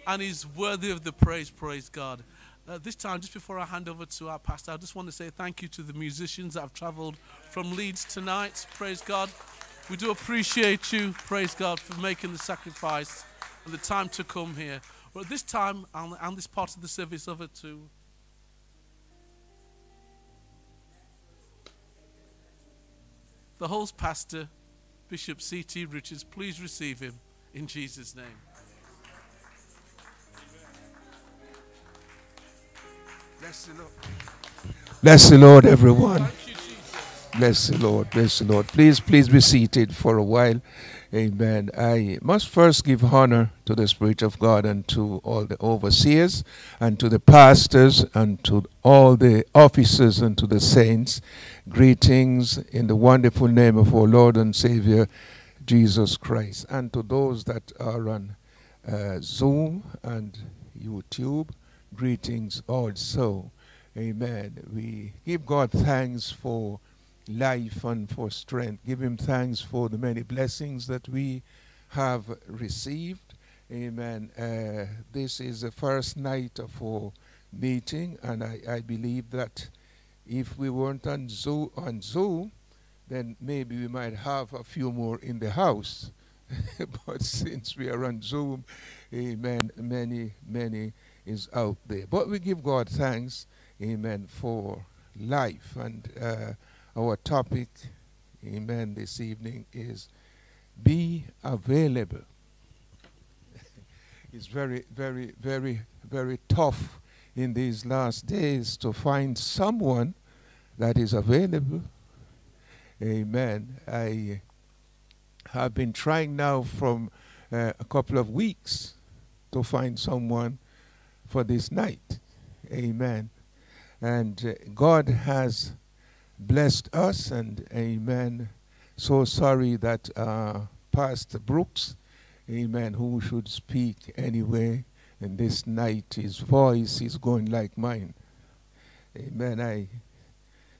and He's worthy of the praise. Praise God. Uh, this time, just before I hand over to our pastor, I just want to say thank you to the musicians that have traveled from Leeds tonight. Praise God. We do appreciate you, praise God, for making the sacrifice and the time to come here. But at this time, and this part of the service over to the host pastor, Bishop C.T. Richards. Please receive him in Jesus' name. Bless the Lord. Bless the Lord, everyone. Bless the Lord. Bless the Lord. Please, please be seated for a while. Amen. I must first give honor to the Spirit of God and to all the overseers and to the pastors and to all the officers and to the saints. Greetings in the wonderful name of our Lord and Savior Jesus Christ. And to those that are on uh, Zoom and YouTube, greetings also. Amen. We give God thanks for life and for strength. Give him thanks for the many blessings that we have received. Amen. Uh, this is the first night of our meeting, and I, I believe that if we weren't on Zoom, on then maybe we might have a few more in the house. but since we are on Zoom, amen, many, many is out there. But we give God thanks, amen, for life. And uh, our topic, amen, this evening is be available. it's very, very, very, very tough in these last days to find someone that is available. Amen. I have been trying now from uh, a couple of weeks to find someone for this night. Amen. And uh, God has blessed us, and amen. So sorry that uh, Pastor Brooks, amen, who should speak anyway, and this night his voice is going like mine. Amen. I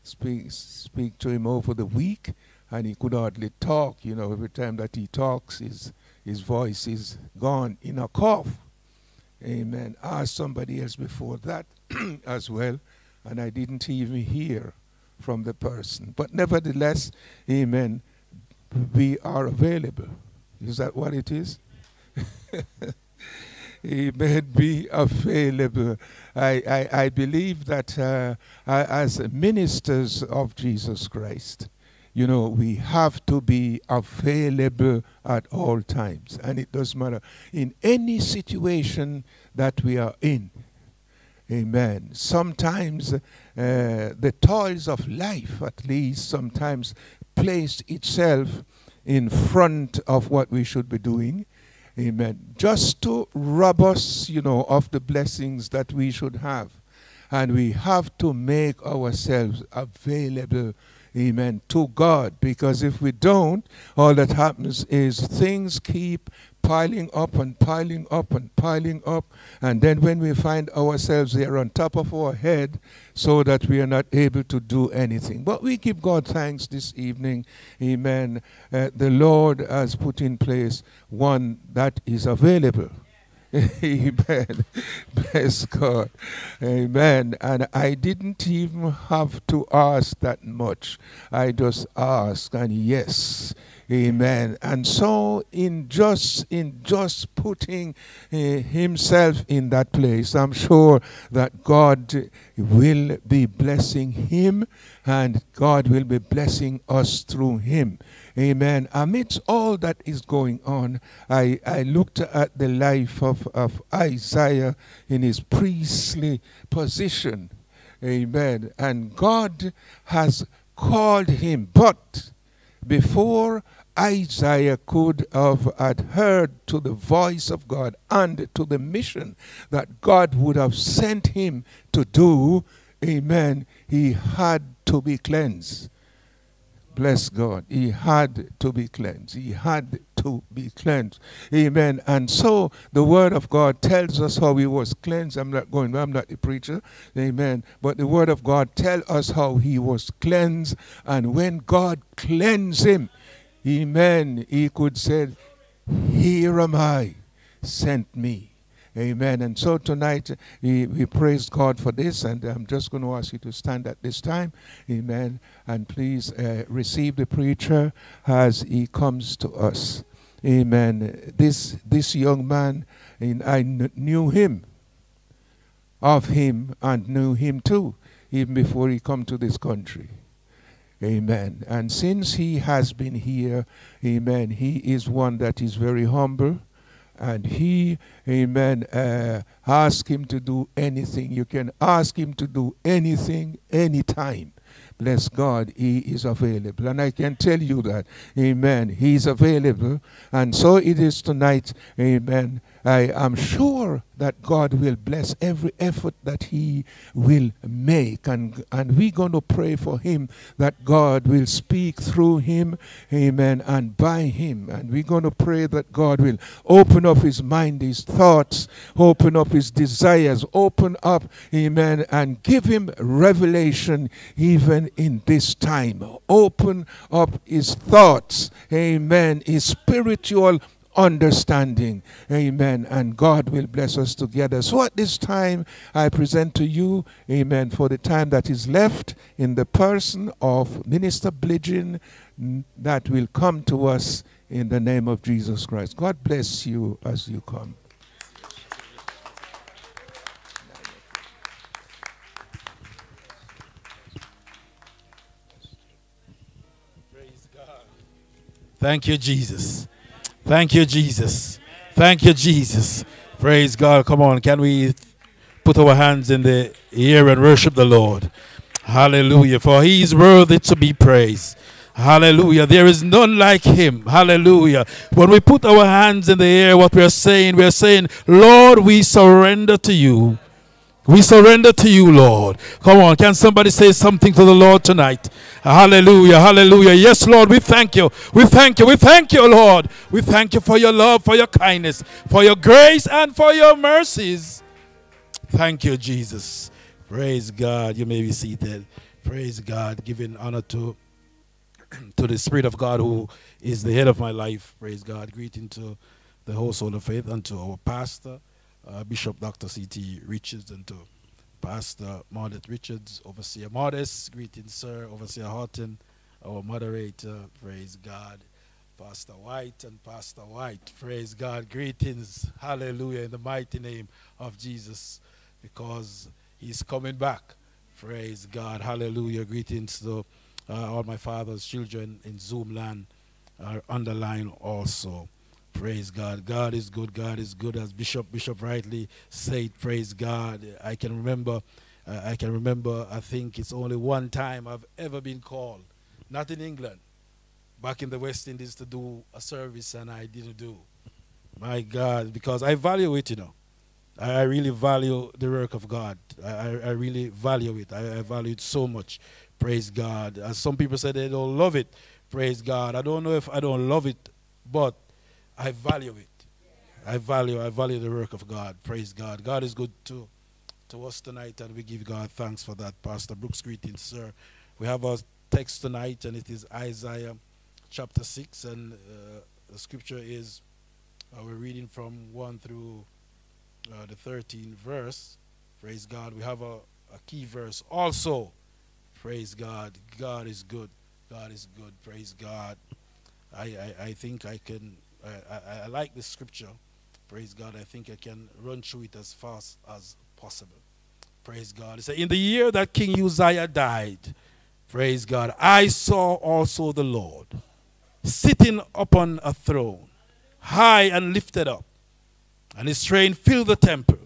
speak, speak to him over the week, and he could hardly talk. You know, every time that he talks, his, his voice is gone in a cough. Amen. Asked somebody else before that as well, and I didn't even hear from the person. But nevertheless, amen, we are available. Is that what it is? Amen. Be available. I, I, I believe that uh, as ministers of Jesus Christ, you know, we have to be available at all times. And it doesn't matter in any situation that we are in. Amen. Sometimes uh, the toils of life, at least, sometimes place itself in front of what we should be doing. Amen. Just to rob us, you know, of the blessings that we should have. And we have to make ourselves available, amen, to God. Because if we don't, all that happens is things keep piling up and piling up and piling up. And then when we find ourselves there on top of our head, so that we are not able to do anything. But we give God thanks this evening. Amen. Uh, the Lord has put in place one that is available. Amen. Bless God. Amen. And I didn't even have to ask that much. I just asked, and yes, Amen. And so in just in just putting uh, himself in that place, I'm sure that God will be blessing him and God will be blessing us through him. Amen. Amidst all that is going on, I, I looked at the life of, of Isaiah in his priestly position. Amen. And God has called him, but before Isaiah could have adhered to the voice of God and to the mission that God would have sent him to do, amen, he had to be cleansed. Bless God. He had to be cleansed. He had to be cleansed. Amen. And so the word of God tells us how he was cleansed. I'm not going, I'm not the preacher. Amen. But the word of God tells us how he was cleansed. And when God cleansed him, Amen. He could say, Here am I, sent me. Amen. And so tonight we, praise God for this, and I'm just going to ask you to stand at this time. Amen. And please uh, receive the preacher as he comes to us. Amen. This this young man, and I kn- knew him, of him, and knew him too, even before he come to this country. Amen. And since he has been here, amen, he is one that is very humble. And he, amen, uh, ask him to do anything. You can ask him to do anything, anytime. Bless God, he is available. And I can tell you that, amen, he is available. And so it is tonight, amen. I am sure that God will bless every effort that he will make. And, and we're going to pray for him that God will speak through him, amen, and by him. And we're going to pray that God will open up his mind, his thoughts, open up his desires, open up, amen, and give him revelation even in this time. Open up his thoughts. Amen. His spiritual understanding. Amen. And God will bless us together. So at this time, I present to you, amen, for the time that is left in the person of Minister Blidgin that will come to us in the name of Jesus Christ. God bless you as you come. Thank you, Jesus. Thank you, Jesus. Thank you, Jesus. Praise God. Come on, can we put our hands in the air and worship the Lord? Hallelujah. For he is worthy to be praised. Hallelujah. There is none like him. Hallelujah. When we put our hands in the air, what we are saying, we are saying, Lord, we surrender to you. We surrender to you, Lord. Come on, can somebody say something to the Lord tonight? Hallelujah, hallelujah. Yes, Lord, we thank you. We thank you. We thank you, Lord. We thank you for your love, for your kindness, for your grace, and for your mercies. Thank you, Jesus. Praise God. You may be seated. Praise God. Giving honor to, to the Spirit of God who is the head of my life. Praise God. Greeting to the whole soul of faith and to our pastor uh, Bishop Dr. C.T. Richards and to Pastor Modest Richards, Overseer Modest, greetings, sir, Overseer Horton, our moderator, praise God, Pastor White and Pastor White, praise God, greetings, hallelujah, in the mighty name of Jesus, because he's coming back, praise God, hallelujah, greetings to uh, all my father's children in Zoom land are underlined also. Praise God. God is good. God is good. As Bishop Bishop rightly said, praise God. I can remember, uh, I can remember, I think it's only one time I've ever been called, not in England, back in the West Indies to do a service and I didn't do. My God, because I value it, you know. I really value the work of God. I, I really value it. I, I value it so much. Praise God. As some people say they don't love it. Praise God. I don't know if I don't love it, but I value it. I value, I value the work of God. Praise God. God is good to, to us tonight, and we give God thanks for that. Pastor Brooks, greetings, sir. We have our text tonight, and it is Isaiah chapter 6, and uh, the scripture is, uh, we're reading from 1 through uh, the 13th verse. Praise God. We have a, a key verse also. Praise God. God is good. God is good. Praise God. I, I, I think I can I, I, like the scripture. Praise God. I think I can run through it as fast as possible. Praise God. It said, In the year that King Uzziah died, praise God, I saw also the Lord sitting upon a throne, high and lifted up, and his train filled the temple.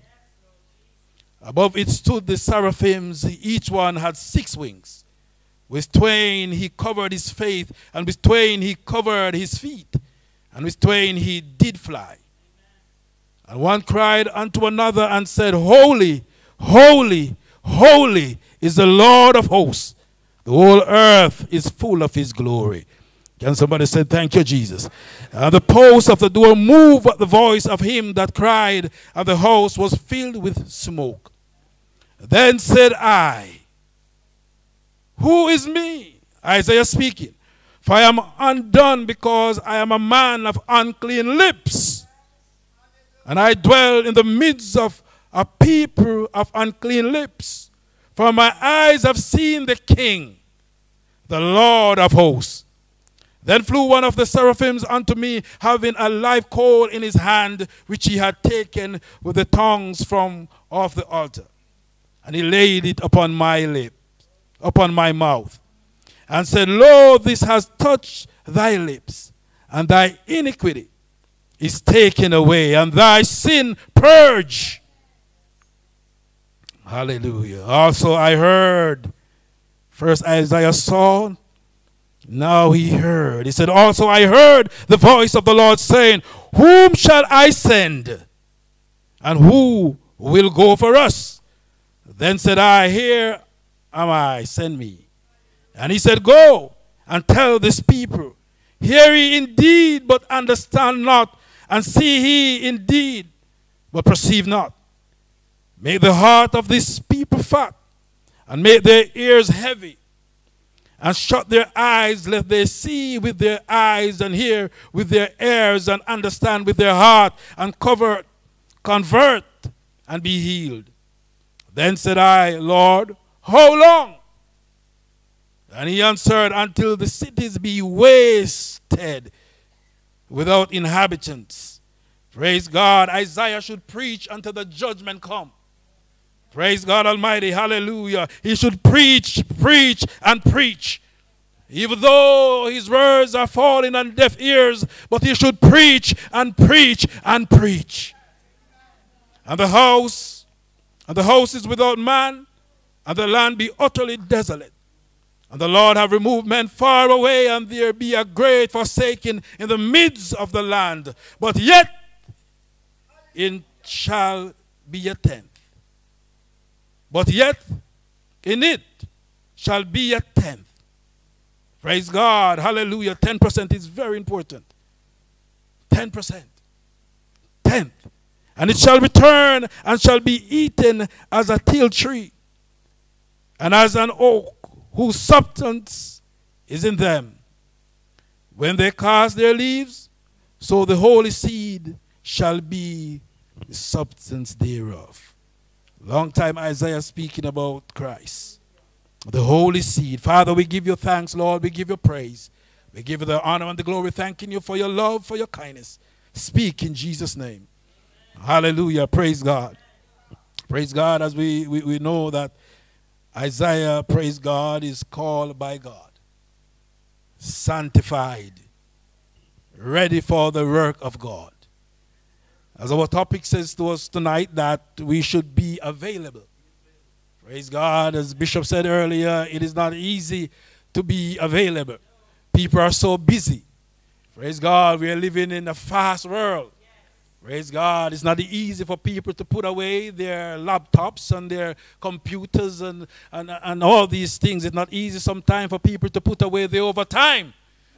Above it stood the seraphims, each one had six wings. With twain he covered his face, and with twain he covered his feet and with twain he did fly. And one cried unto another and said, Holy, holy, holy is the Lord of hosts. The whole earth is full of his glory. Can somebody say, Thank you, Jesus? And the posts of the door moved at the voice of him that cried, and the house was filled with smoke. Then said I, Who is me? Isaiah speaking. For I am undone because I am a man of unclean lips. And I dwell in the midst of a people of unclean lips. For my eyes have seen the King, the Lord of hosts. Then flew one of the seraphims unto me, having a live coal in his hand, which he had taken with the tongs from off the altar. And he laid it upon my lips, upon my mouth and said, Lo, this has touched thy lips, and thy iniquity is taken away, and thy sin purged. Hallelujah. Also, I heard, first Isaiah saw, now he heard. He said, Also, I heard the voice of the Lord saying, Whom shall I send? And who will go for us? Then said I, Here am I, send me. And he said, Go and tell this people, hear ye indeed, but understand not, and see ye indeed, but perceive not. Make the heart of this people fat, and make their ears heavy. and shut their eyes, lest they see with their eyes and hear with their ears and understand with their heart and cover, convert and be healed. Then said I, Lord, how long? And he answered, Until the cities be wasted without inhabitants. Praise God. Isaiah should preach until the judgment come. Praise God Almighty. Hallelujah. He should preach, preach, and preach. Even though his words are falling on deaf ears, but he should preach and preach and preach. And the house, and the house is without man, and the land be utterly desolate. And the Lord have removed men far away, and there be a great forsaking in the midst of the land. But yet it shall be a tenth. But yet in it shall be a tenth. Praise God. Hallelujah. 10% is very important. 10%. Tenth. And it shall return and shall be eaten as a teil tree and as an oak whose substance is in them. When they cast their leaves, so the holy seed shall be the substance thereof. Long time Isaiah speaking about Christ, the holy seed. Father, we give you thanks, Lord. We give you praise. We give you the honor and the glory, thanking you for your love, for your kindness. Speak in Jesus' name. Hallelujah. Praise God. Praise God as we, we, we know that Isaiah, praise God, is called by God, sanctified, ready for the work of God. As our topic says to us tonight, that we should be available. Praise God. As Bishop said earlier, it is not easy to be available. People are so busy. Praise God. We are living in a fast world. Praise God. It's not easy for people to put away their laptops and their computers and, and, and all these things. It's not easy sometimes for people to put away their overtime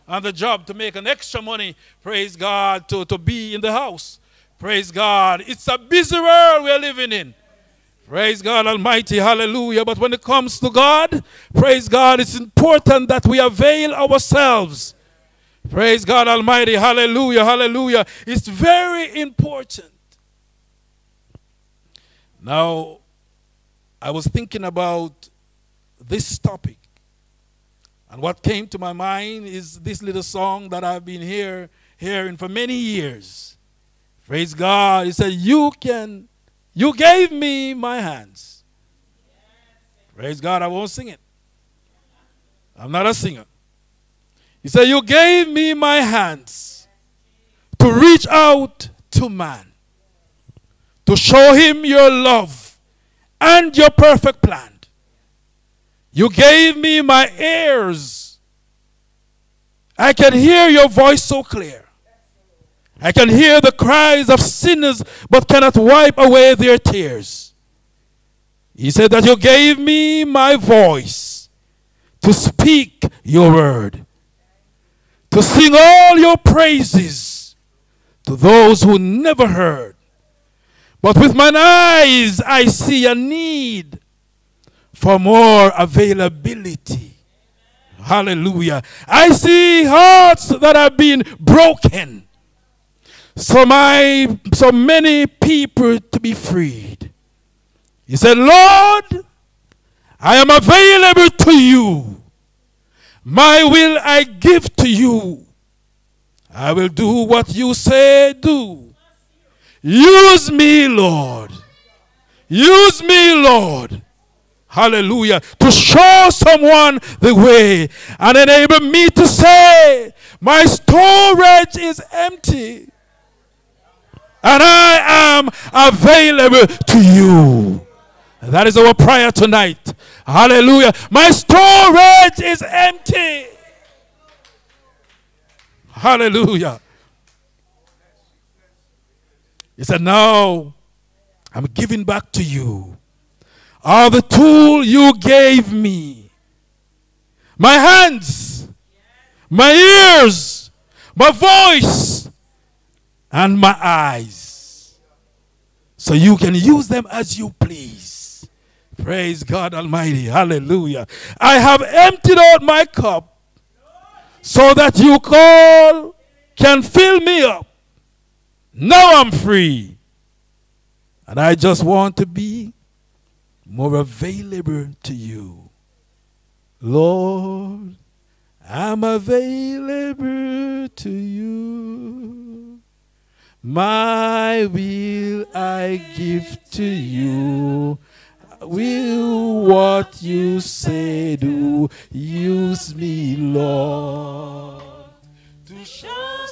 on the job to make an extra money, praise God, to, to be in the house. Praise God. It's a busy world we're living in. Praise God Almighty. Hallelujah. But when it comes to God, praise God, it's important that we avail ourselves Praise God Almighty. Hallelujah. Hallelujah. It's very important. Now, I was thinking about this topic. And what came to my mind is this little song that I've been here, hearing for many years. Praise God. He said, You can, you gave me my hands. Praise God. I won't sing it. I'm not a singer. He said, You gave me my hands to reach out to man, to show him your love and your perfect plan. You gave me my ears. I can hear your voice so clear. I can hear the cries of sinners, but cannot wipe away their tears. He said that you gave me my voice to speak your word to sing all your praises to those who never heard. But with mine eyes, I see a need for more availability. Hallelujah. I see hearts that have been broken. So my so many people to be freed. He said, Lord, I am available to you. My will I give to you. I will do what you say do. Use me, Lord. Use me, Lord. Hallelujah. To show someone the way and enable me to say, My storage is empty and I am available to you. That is our prayer tonight. Hallelujah. My storage is empty. Hallelujah. He said, Now I'm giving back to you all the tool you gave me. My hands, my ears, my voice, and my eyes. So you can use them as you please. Praise God Almighty. Hallelujah. I have emptied out my cup so that you all can fill me up. Now I'm free. And I just want to be more available to you. Lord, I'm available to you. My will I give to you. Will what you say do? Use me, Lord. to show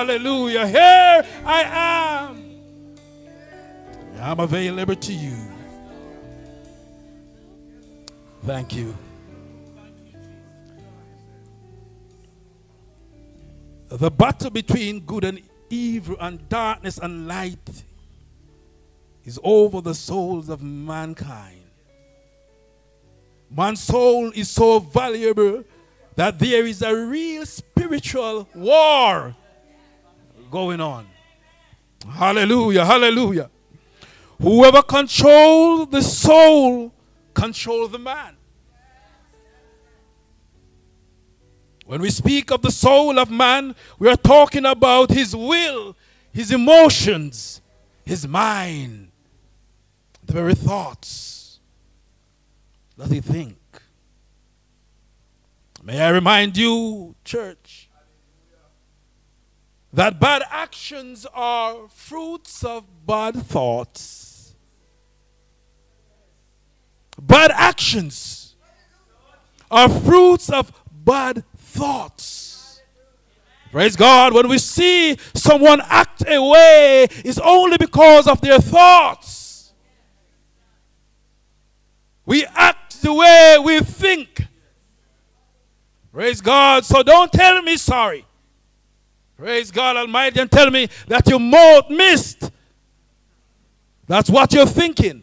Hallelujah. Here I am. I'm available to you. Thank you. The battle between good and evil and darkness and light is over the souls of mankind. Man's soul is so valuable that there is a real spiritual war going on. Hallelujah, hallelujah. Whoever controls the soul controls the man. When we speak of the soul of man, we are talking about his will, his emotions, his mind, the very thoughts that he think. May I remind you, church, that bad actions are fruits of bad thoughts. Bad actions are fruits of bad thoughts. Praise God. When we see someone act a way, it's only because of their thoughts. We act the way we think. Praise God. So don't tell me sorry. Praise God Almighty and tell me that you mouth missed. That's what you're thinking.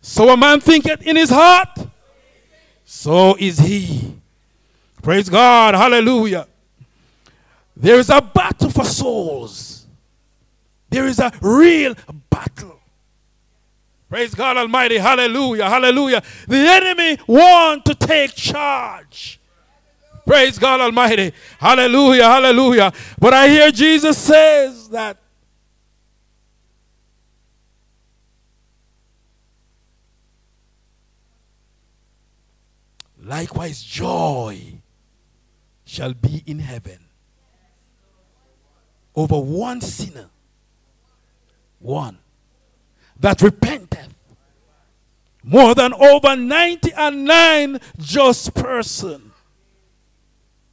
So a man thinketh in his heart, so is he. Praise God. Hallelujah. There is a battle for souls. There is a real battle. Praise God Almighty. Hallelujah. Hallelujah. The enemy want to take charge. Praise God Almighty. Hallelujah. Hallelujah. But I hear Jesus says that likewise joy shall be in heaven over one sinner, one that repenteth, more than over 90 and 9 just person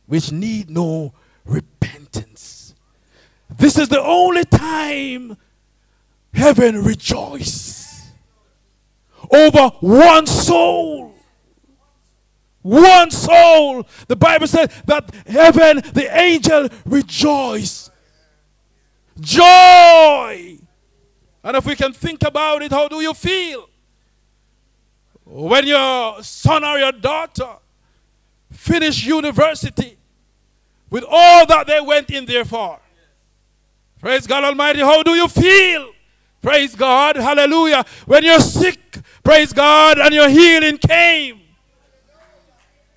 which need no repentance. This is the only time heaven rejoice over one soul. One soul. The Bible said that heaven, the angel rejoice. Joy. And if we can think about it, how do you feel? When your son or your daughter finish university with all that they went in there for. Praise God Almighty. How do you feel? Praise God. Hallelujah. When you're sick, praise God, and your healing came.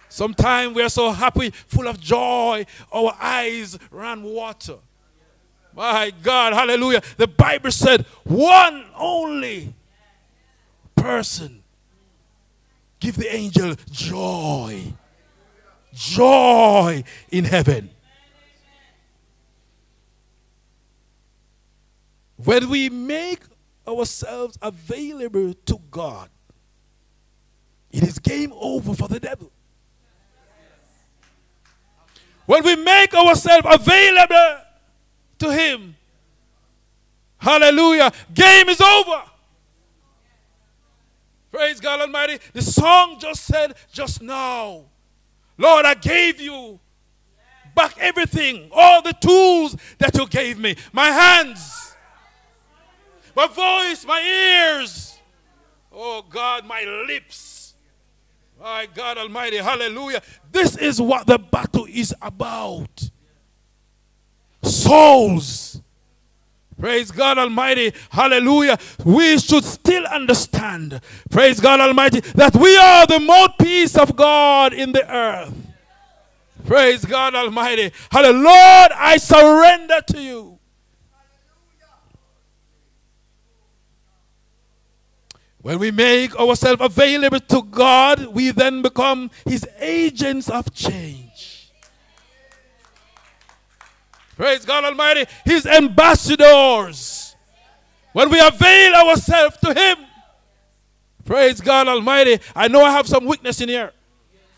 Sometimes we're so happy, full of joy, our eyes ran water. My God, hallelujah. The Bible said, one only person give the angel joy. Joy in heaven. When we make ourselves available to God, it is game over for the devil. When we make ourselves available to Him, hallelujah, game is over. Praise God Almighty. The song just said just now, Lord, I gave you back everything, all the tools that you gave me, my hands, my voice, my ears, oh God, my lips. My God Almighty, hallelujah. This is what the battle is about. Souls. Praise God Almighty. Hallelujah. We should still understand, praise God Almighty, that we are the mouthpiece of God in the earth. Praise God Almighty. Hallelujah. Lord, I surrender to you. When we make ourselves available to God, we then become His agents of change. Praise God Almighty. His ambassadors. When we avail ourselves to Him. Praise God Almighty. I know I have some weakness in here.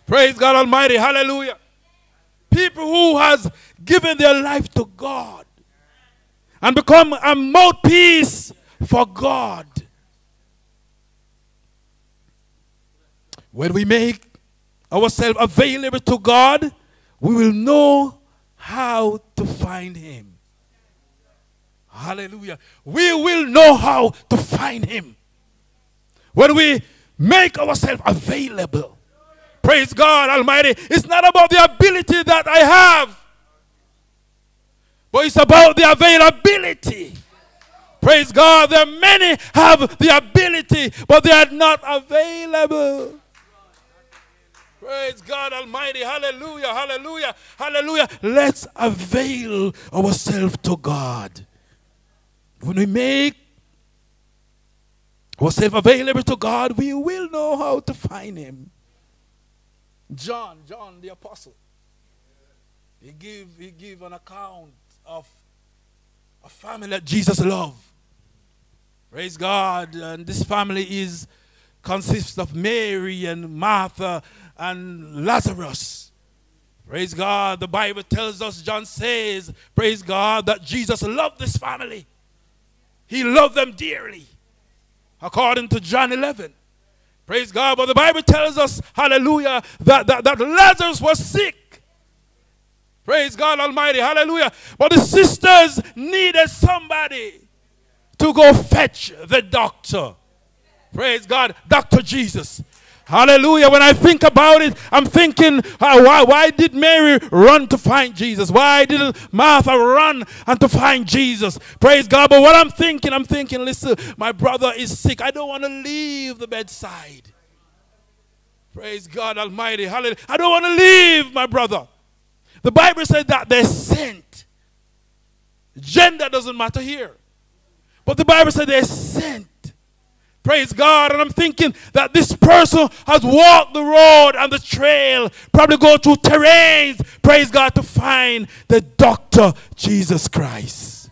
Praise God Almighty. Hallelujah. People who has given their life to God and become a mouthpiece for God. When we make ourselves available to God, we will know how to find Him. Hallelujah. We will know how to find Him. When we make ourselves available, praise God Almighty, it's not about the ability that I have, but it's about the availability. Praise God. There many have the ability, but they are not available. Praise God Almighty. Hallelujah. Hallelujah. Hallelujah. Let's avail ourselves to God. When we make ourselves available to God, we will know how to find Him. John, John the apostle, he gave, he give an account of a family that Jesus loved. Praise God. And this family is consists of Mary and Martha and Lazarus. Praise God. The Bible tells us, John says, praise God, that Jesus loved this family. He loved them dearly, according to John 11. Praise God. But the Bible tells us, hallelujah, that, that, that Lazarus was sick. Praise God Almighty. Hallelujah. But the sisters needed somebody to go fetch the doctor. Praise God. Dr. Jesus. Hallelujah. When I think about it, I'm thinking, uh, why, why did Mary run to find Jesus? Why didn't Martha run and to find Jesus? Praise God. But what I'm thinking, I'm thinking, listen, my brother is sick. I don't want to leave the bedside. Praise God Almighty. Hallelujah. I don't want to leave my brother. The Bible said that they sent. Gender doesn't matter here. But the Bible said they sent. Praise God. And I'm thinking that this person has walked the road and the trail, probably go through terrains, praise God, to find the doctor, Jesus Christ.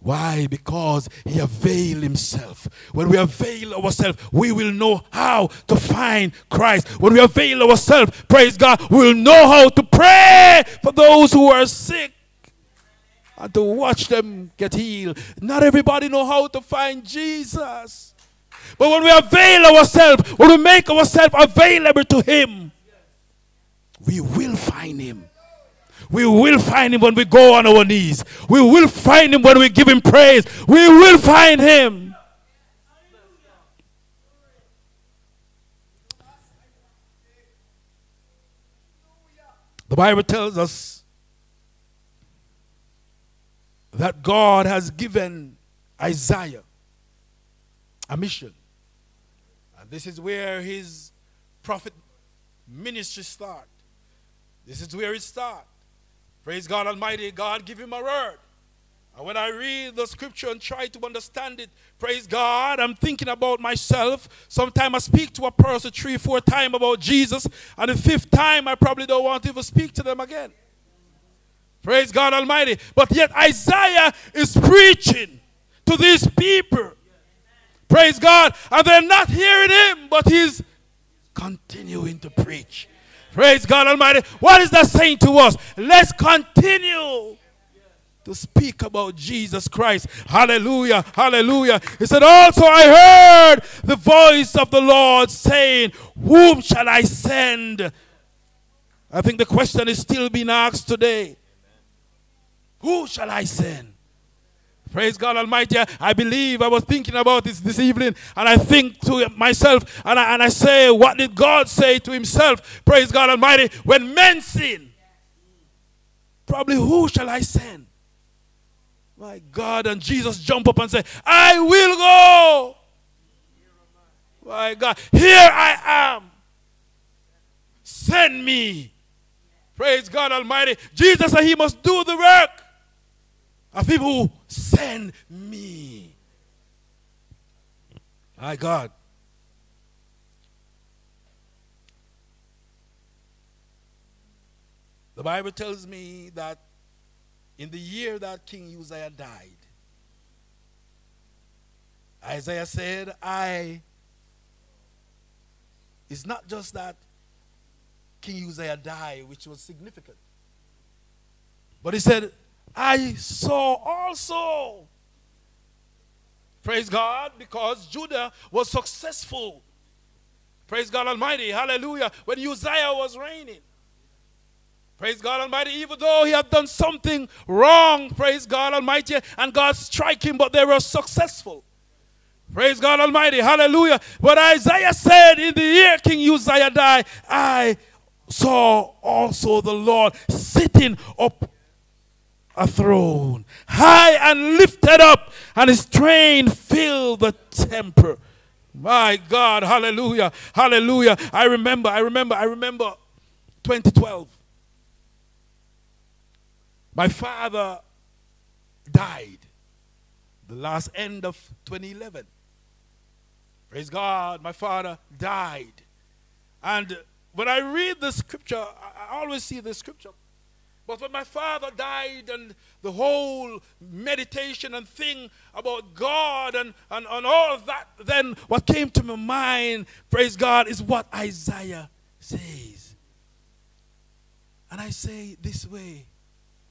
Why? Because he availed himself. When we avail ourselves, we will know how to find Christ. When we avail ourselves, praise God, we will know how to pray for those who are sick and to watch them get healed. Not everybody know how to find Jesus. But when we avail ourselves, when we make ourselves available to him, we will find him. We will find him when we go on our knees. We will find him when we give him praise. We will find him. The Bible tells us that God has given Isaiah a mission. And this is where his prophet ministry start. This is where it start. Praise God Almighty. God give him a word. And when I read the scripture and try to understand it, praise God, I'm thinking about myself. Sometimes I speak to a person three, four times about Jesus, and the fifth time I probably don't want to even speak to them again. Praise God Almighty. But yet Isaiah is preaching to these people. Praise God. And they're not hearing him, but he's continuing to preach. Praise God Almighty. What is that saying to us? Let's continue to speak about Jesus Christ. Hallelujah. Hallelujah. He said, Also, I heard the voice of the Lord saying, Whom shall I send? I think the question is still being asked today. Who shall I send? Praise God Almighty. I believe I was thinking about this this evening, and I think to myself, and I, and I say, What did God say to Himself? Praise God Almighty. When men sin, probably who shall I send? My God, and Jesus jump up and say, I will go. My God, here I am. Send me. Praise God Almighty. Jesus said he must do the work of people who send me. My God. The Bible tells me that in the year that King Uzziah died, Isaiah said, I. It's not just that King Uzziah died, which was significant. But he said, I saw also. Praise God, because Judah was successful. Praise God Almighty. Hallelujah. When Uzziah was reigning. Praise God Almighty. Even though he had done something wrong, praise God Almighty, and God strike him, but they were successful. Praise God Almighty. Hallelujah. But Isaiah said, In the year King Uzziah died, I saw also the Lord sitting up a throne, high and lifted up, and his train filled the temple. My God, hallelujah, hallelujah. I remember, I remember, I remember 2012. My father died the last end of 2011. Praise God, my father died. And when I read the scripture, I always see the scripture. But when my father died and the whole meditation and thing about God and, and, and all that, then what came to my mind, praise God, is what Isaiah says. And I say this way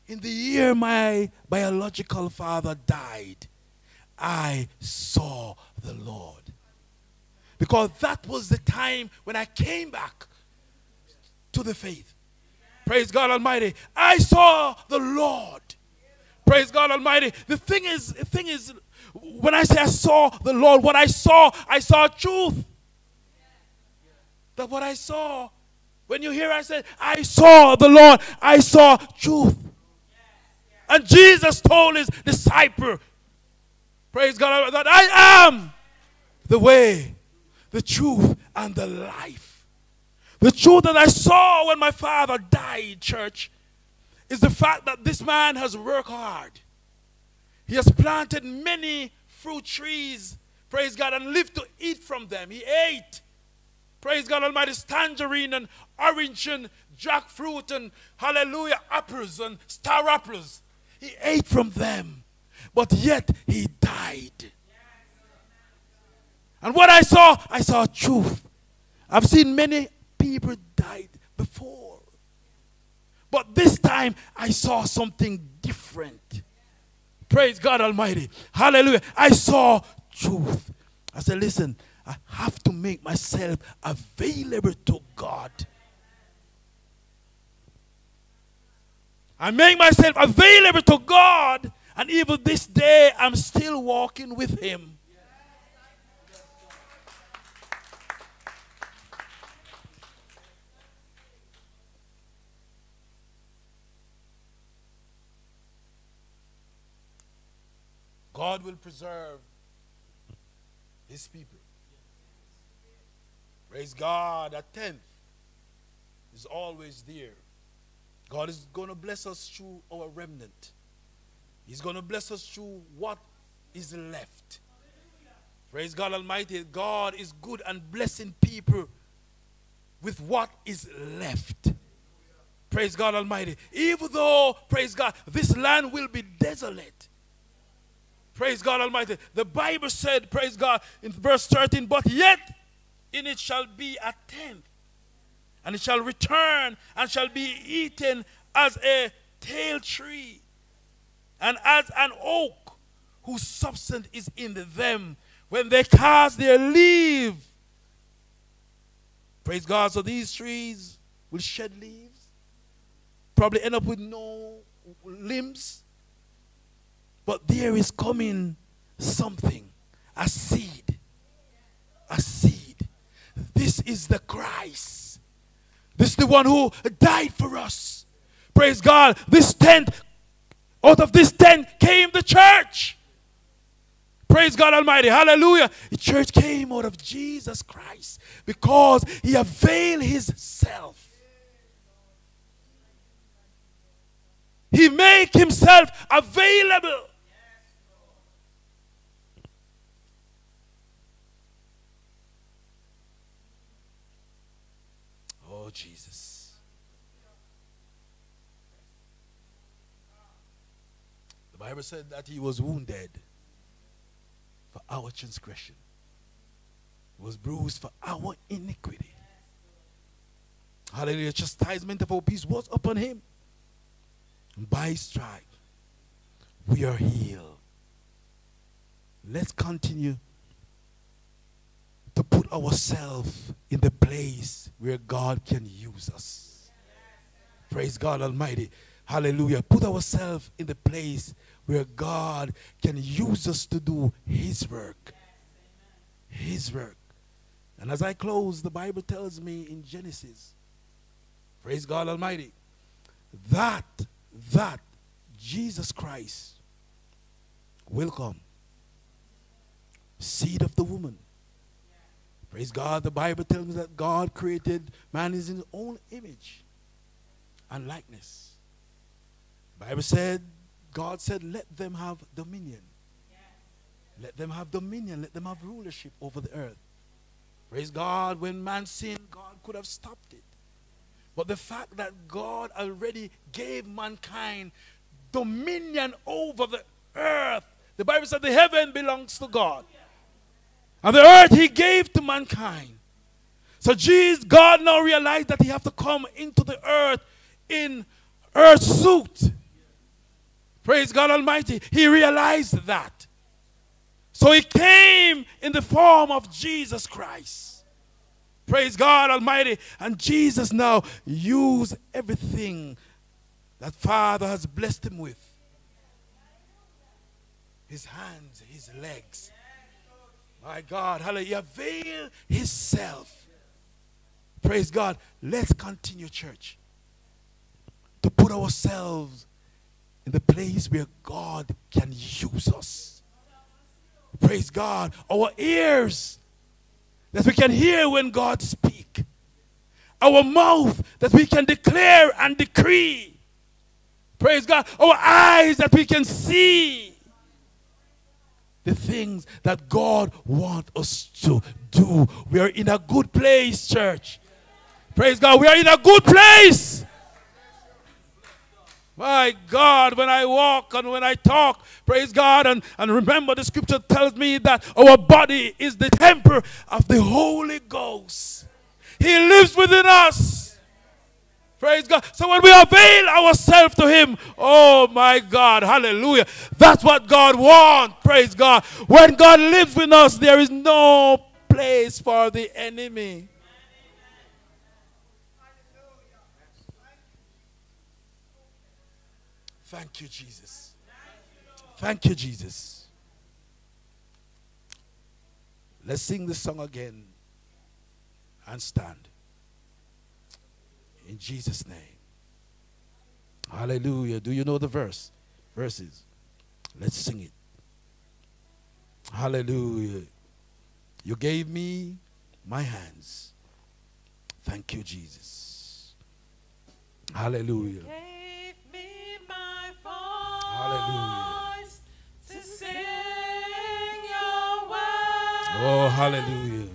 In the year my biological father died, I saw the Lord. Because that was the time when I came back to the faith. Praise God Almighty. I saw the Lord. Praise God Almighty. The thing is, the thing is, when I say I saw the Lord, what I saw, I saw truth. That what I saw, when you hear I said, I saw the Lord, I saw truth. And Jesus told his disciple, praise God, that I am the way, the truth, and the life. The truth that I saw when my father died, church, is the fact that this man has worked hard. He has planted many fruit trees, praise God, and lived to eat from them. He ate, praise God Almighty, tangerine and orange and jackfruit and hallelujah, apples and star apples. He ate from them, but yet he died. And what I saw, I saw truth. I've seen many people died before. But this time I saw something different. Praise God Almighty. Hallelujah. I saw truth. I said, listen, I have to make myself available to God. I make myself available to God, and even this day I'm still walking with Him. God will preserve his people. Praise God. A tenth is always there. God is going to bless us through our remnant. He's going to bless us through what is left. Praise God Almighty. God is good and blessing people with what is left. Praise God Almighty. Even though, praise God, this land will be desolate. Praise God Almighty. The Bible said, praise God, in verse 13, but yet in it shall be a tenth, and it shall return and shall be eaten as a tail tree, and as an oak whose substance is in them when they cast their leaf. Praise God. So these trees will shed leaves, probably end up with no limbs. But there is coming something, a seed, a seed. This is the Christ. This is the one who died for us. Praise God. This tent, out of this tent came the church. Praise God Almighty. Hallelujah. The church came out of Jesus Christ because he availed himself. He made himself available. Oh, Jesus. The Bible said that he was wounded for our transgression, he was bruised for our iniquity. Hallelujah. Chastisement of our peace was upon him. And by his we are healed. Let's continue to put ourselves in the place where God can use us. Praise God Almighty. Hallelujah. Put ourselves in the place where God can use us to do His work. His work. And as I close, the Bible tells me in Genesis, praise God Almighty, that, that Jesus Christ will come. Seed of the woman. Praise God. The Bible tells me that God created man in his own image and likeness. Bible said, God said, let them have dominion. Let them have dominion. Let them have rulership over the earth. Praise God. When man sinned, God could have stopped it. But the fact that God already gave mankind dominion over the earth, the Bible said the heaven belongs to God. And the earth he gave to mankind. So Jesus, God now realized that he have to come into the earth in earth suit. Praise God Almighty. He realized that. So he came in the form of Jesus Christ. Praise God Almighty. And Jesus now used everything that Father has blessed him with. His hands, his legs. My God, hallelujah. Avail himself. Praise God. Let's continue, church, to put ourselves in the place where God can use us. Praise God. Our ears that we can hear when God speak. Our mouth that we can declare and decree. Praise God. Our eyes that we can see the things that God wants us to do. We are in a good place, church. Praise God. We are in a good place. My God, when I walk and when I talk, praise God, and, and remember the scripture tells me that our body is the temple of the Holy Ghost. He lives within us. Praise God. So when we avail ourselves to Him, oh my God, hallelujah. That's what God wants. Praise God. When God lives with us, there is no place for the enemy. Thank you, Jesus. Thank you, Jesus. Let's sing this song again and stand. In Jesus' name. Hallelujah. Do you know the verse? Verses. Let's sing it. Hallelujah. You gave me my hands. Thank you, Jesus. Hallelujah. Oh, hallelujah.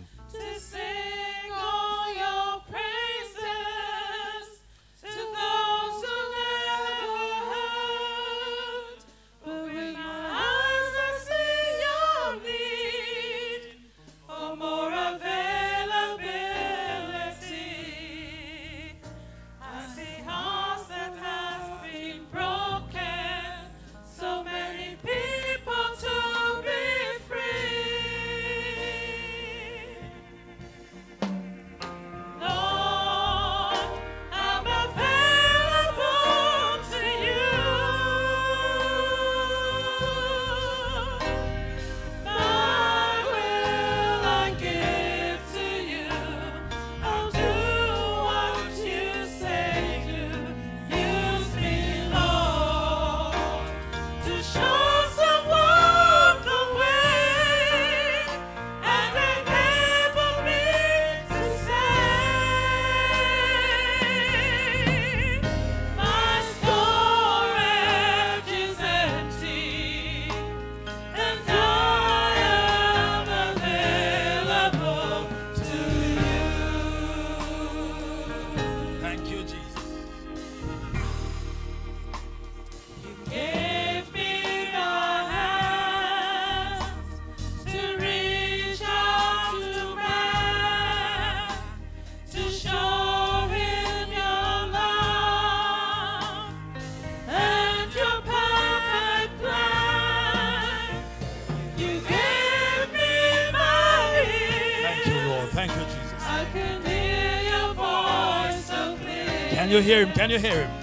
you hear him? Can you hear him?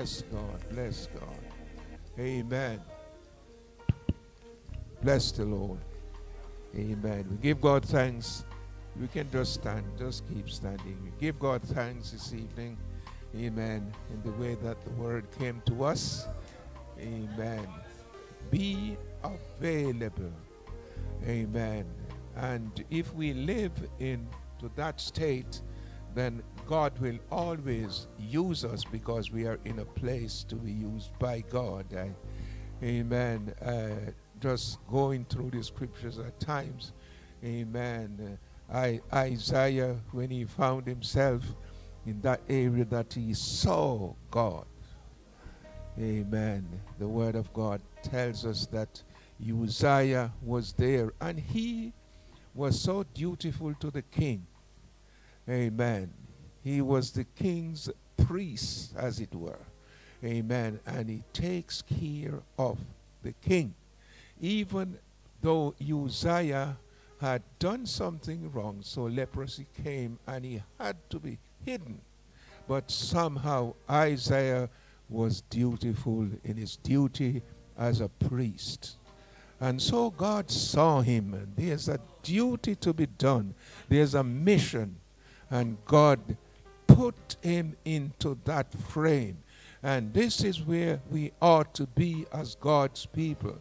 Bless God. Bless God. Amen. Bless the Lord. Amen. We give God thanks. We can just stand. Just keep standing. We give God thanks this evening. Amen. In the way that the word came to us. Amen. Be available. Amen. And if we live into that state, then God will always use us because we are in a place to be used by God. I, amen. Uh, just going through the scriptures at times. Amen. Uh, I, Isaiah, when he found himself in that area that he saw God. Amen. The word of God tells us that Uzziah was there and he was so dutiful to the king. Amen. He was the king's priest, as it were. Amen. And he takes care of the king. Even though Uzziah had done something wrong, so leprosy came and he had to be hidden. But somehow Isaiah was dutiful in his duty as a priest. And so God saw him. There's a duty to be done, there's a mission. And God put him into that frame. And this is where we ought to be as God's people.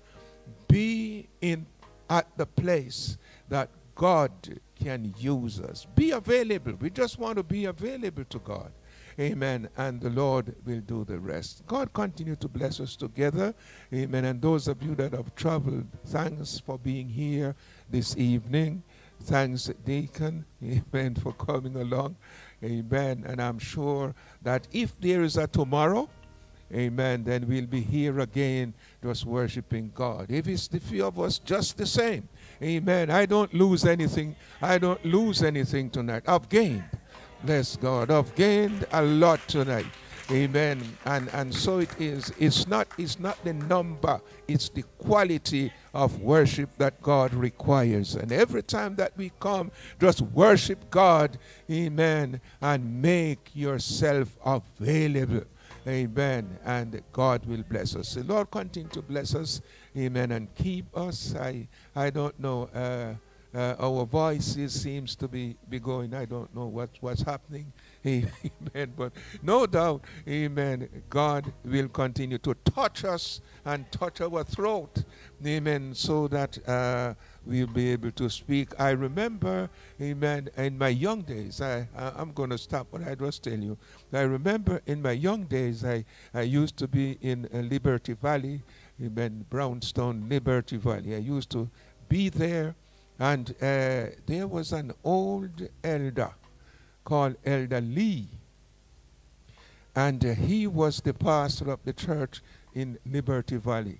Be in at the place that God can use us. Be available. We just want to be available to God. Amen. And the Lord will do the rest. God continue to bless us together. Amen. And those of you that have traveled, thanks for being here this evening. Thanks, Deacon. Amen. For coming along. Amen. And I'm sure that if there is a tomorrow, Amen. Then we'll be here again just worshiping God. If it's the few of us, just the same. Amen. I don't lose anything. I don't lose anything tonight. I've gained. Bless God. I've gained a lot tonight. Amen. And and so it is. It's not it's not the number, it's the quality of worship that God requires. And every time that we come, just worship God. Amen. And make yourself available. Amen. And God will bless us. The Lord continue to bless us. Amen. And keep us. I I don't know. Uh, uh, our voices seems to be, be going. I don't know what, what's happening. Amen. But no doubt, amen, God will continue to touch us and touch our throat. Amen. So that uh, we'll be able to speak. I remember, amen, in my young days, I, I, am going to stop what I was telling you. I remember in my young days, I, I used to be in uh, Liberty Valley, amen, Brown's Town, Liberty Valley. I used to be there and uh, there was an old elder called Elder Lee. And uh, he was the pastor of the church in Liberty Valley.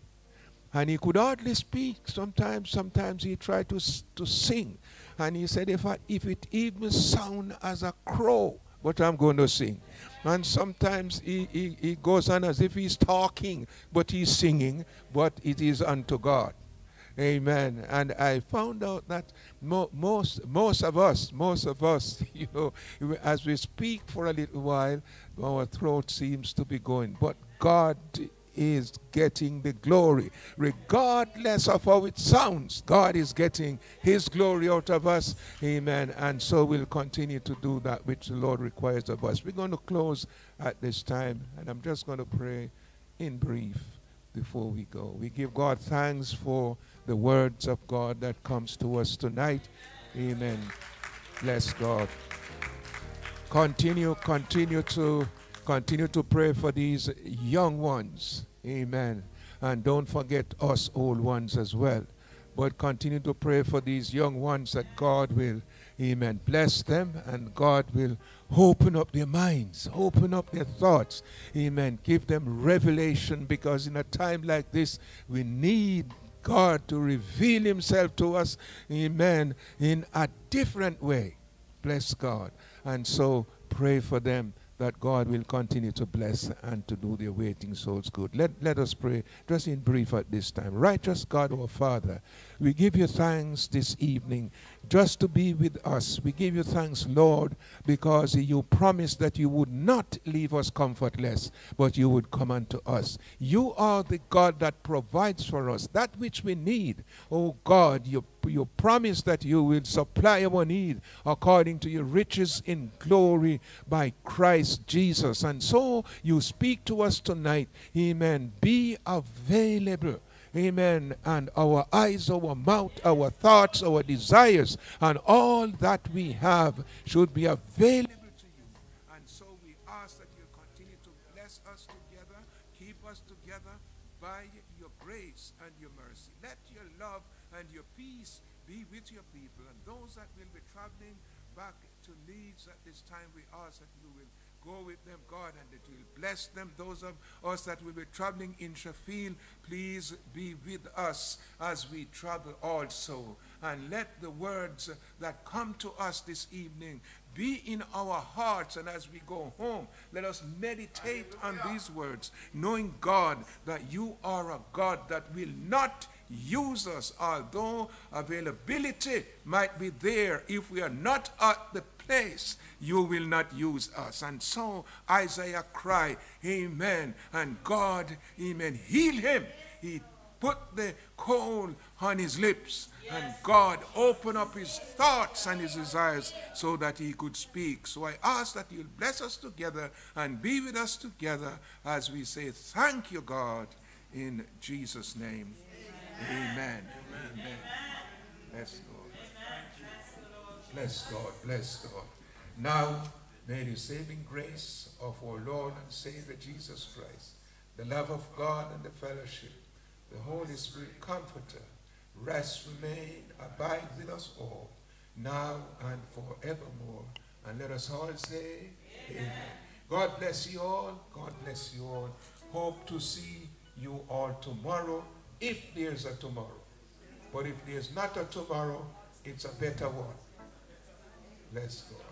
And he could hardly speak. Sometimes, sometimes he tried to, to sing. And he said, if, I, if it even sound as a crow, but I'm going to sing. And sometimes he, he, he goes on as if he's talking, but he's singing, but it is unto God. Amen. And I found out that mo most most of us, most of us, you know, as we speak for a little while, our throat seems to be going. But God is getting the glory. Regardless of how it sounds, God is getting His glory out of us. Amen. And so we'll continue to do that which the Lord requires of us. We're going to close at this time, and I'm just going to pray in brief before we go. We give God thanks for the words of God that comes to us tonight. Amen. Bless God. Continue, continue to continue to pray for these young ones. Amen. And don't forget us old ones as well. But continue to pray for these young ones that God will, amen, bless them and God will open up their minds, open up their thoughts, amen. Give them revelation because in a time like this, we need God to reveal himself to us, amen, in a different way. Bless God. And so pray for them that God will continue to bless and to do their waiting souls good. Let, let us pray just in brief at this time. Righteous God, our Father, we give you thanks this evening just to be with us. We give you thanks, Lord, because you promised that you would not leave us comfortless, but you would come unto us. You are the God that provides for us that which we need. Oh God, you, you promise that you will supply our need according to your riches in glory by Christ Jesus. And so you speak to us tonight. Amen. Be available amen, and our eyes, our mouth, our thoughts, our desires, and all that we have should be available to you. And so we ask that you continue to bless us together, keep us together by your grace and your mercy. Let your love and your peace be with your people. And those that will be traveling back to Leeds at this time, we ask that you will go with them, God, and that you will bless them. Those of us that will be traveling in Sheffield, please be with us as we travel also. And let the words that come to us this evening be in our hearts. And as we go home, let us meditate on these words, knowing, God, that you are a God that will not use us, although availability might be there. If we are not at the place, you will not use us. And so Isaiah cried, Amen. And God, Amen, heal him. He put the coal on his lips, and God opened up his thoughts and his desires so that he could speak. So I ask that you'll bless us together and be with us together as we say, Thank you, God, in Jesus' name. Amen. Amen. Amen. Bless God. Bless God. Now, may the saving grace of our Lord and Savior Jesus Christ, the love of God and the fellowship, the Holy Spirit Comforter, rest, remain, abide with us all, now and forevermore. And let us all say, Amen. God bless you all. God bless you all. Hope to see you all tomorrow, if there's a tomorrow. But if there's not a tomorrow, it's a better one. Bless God.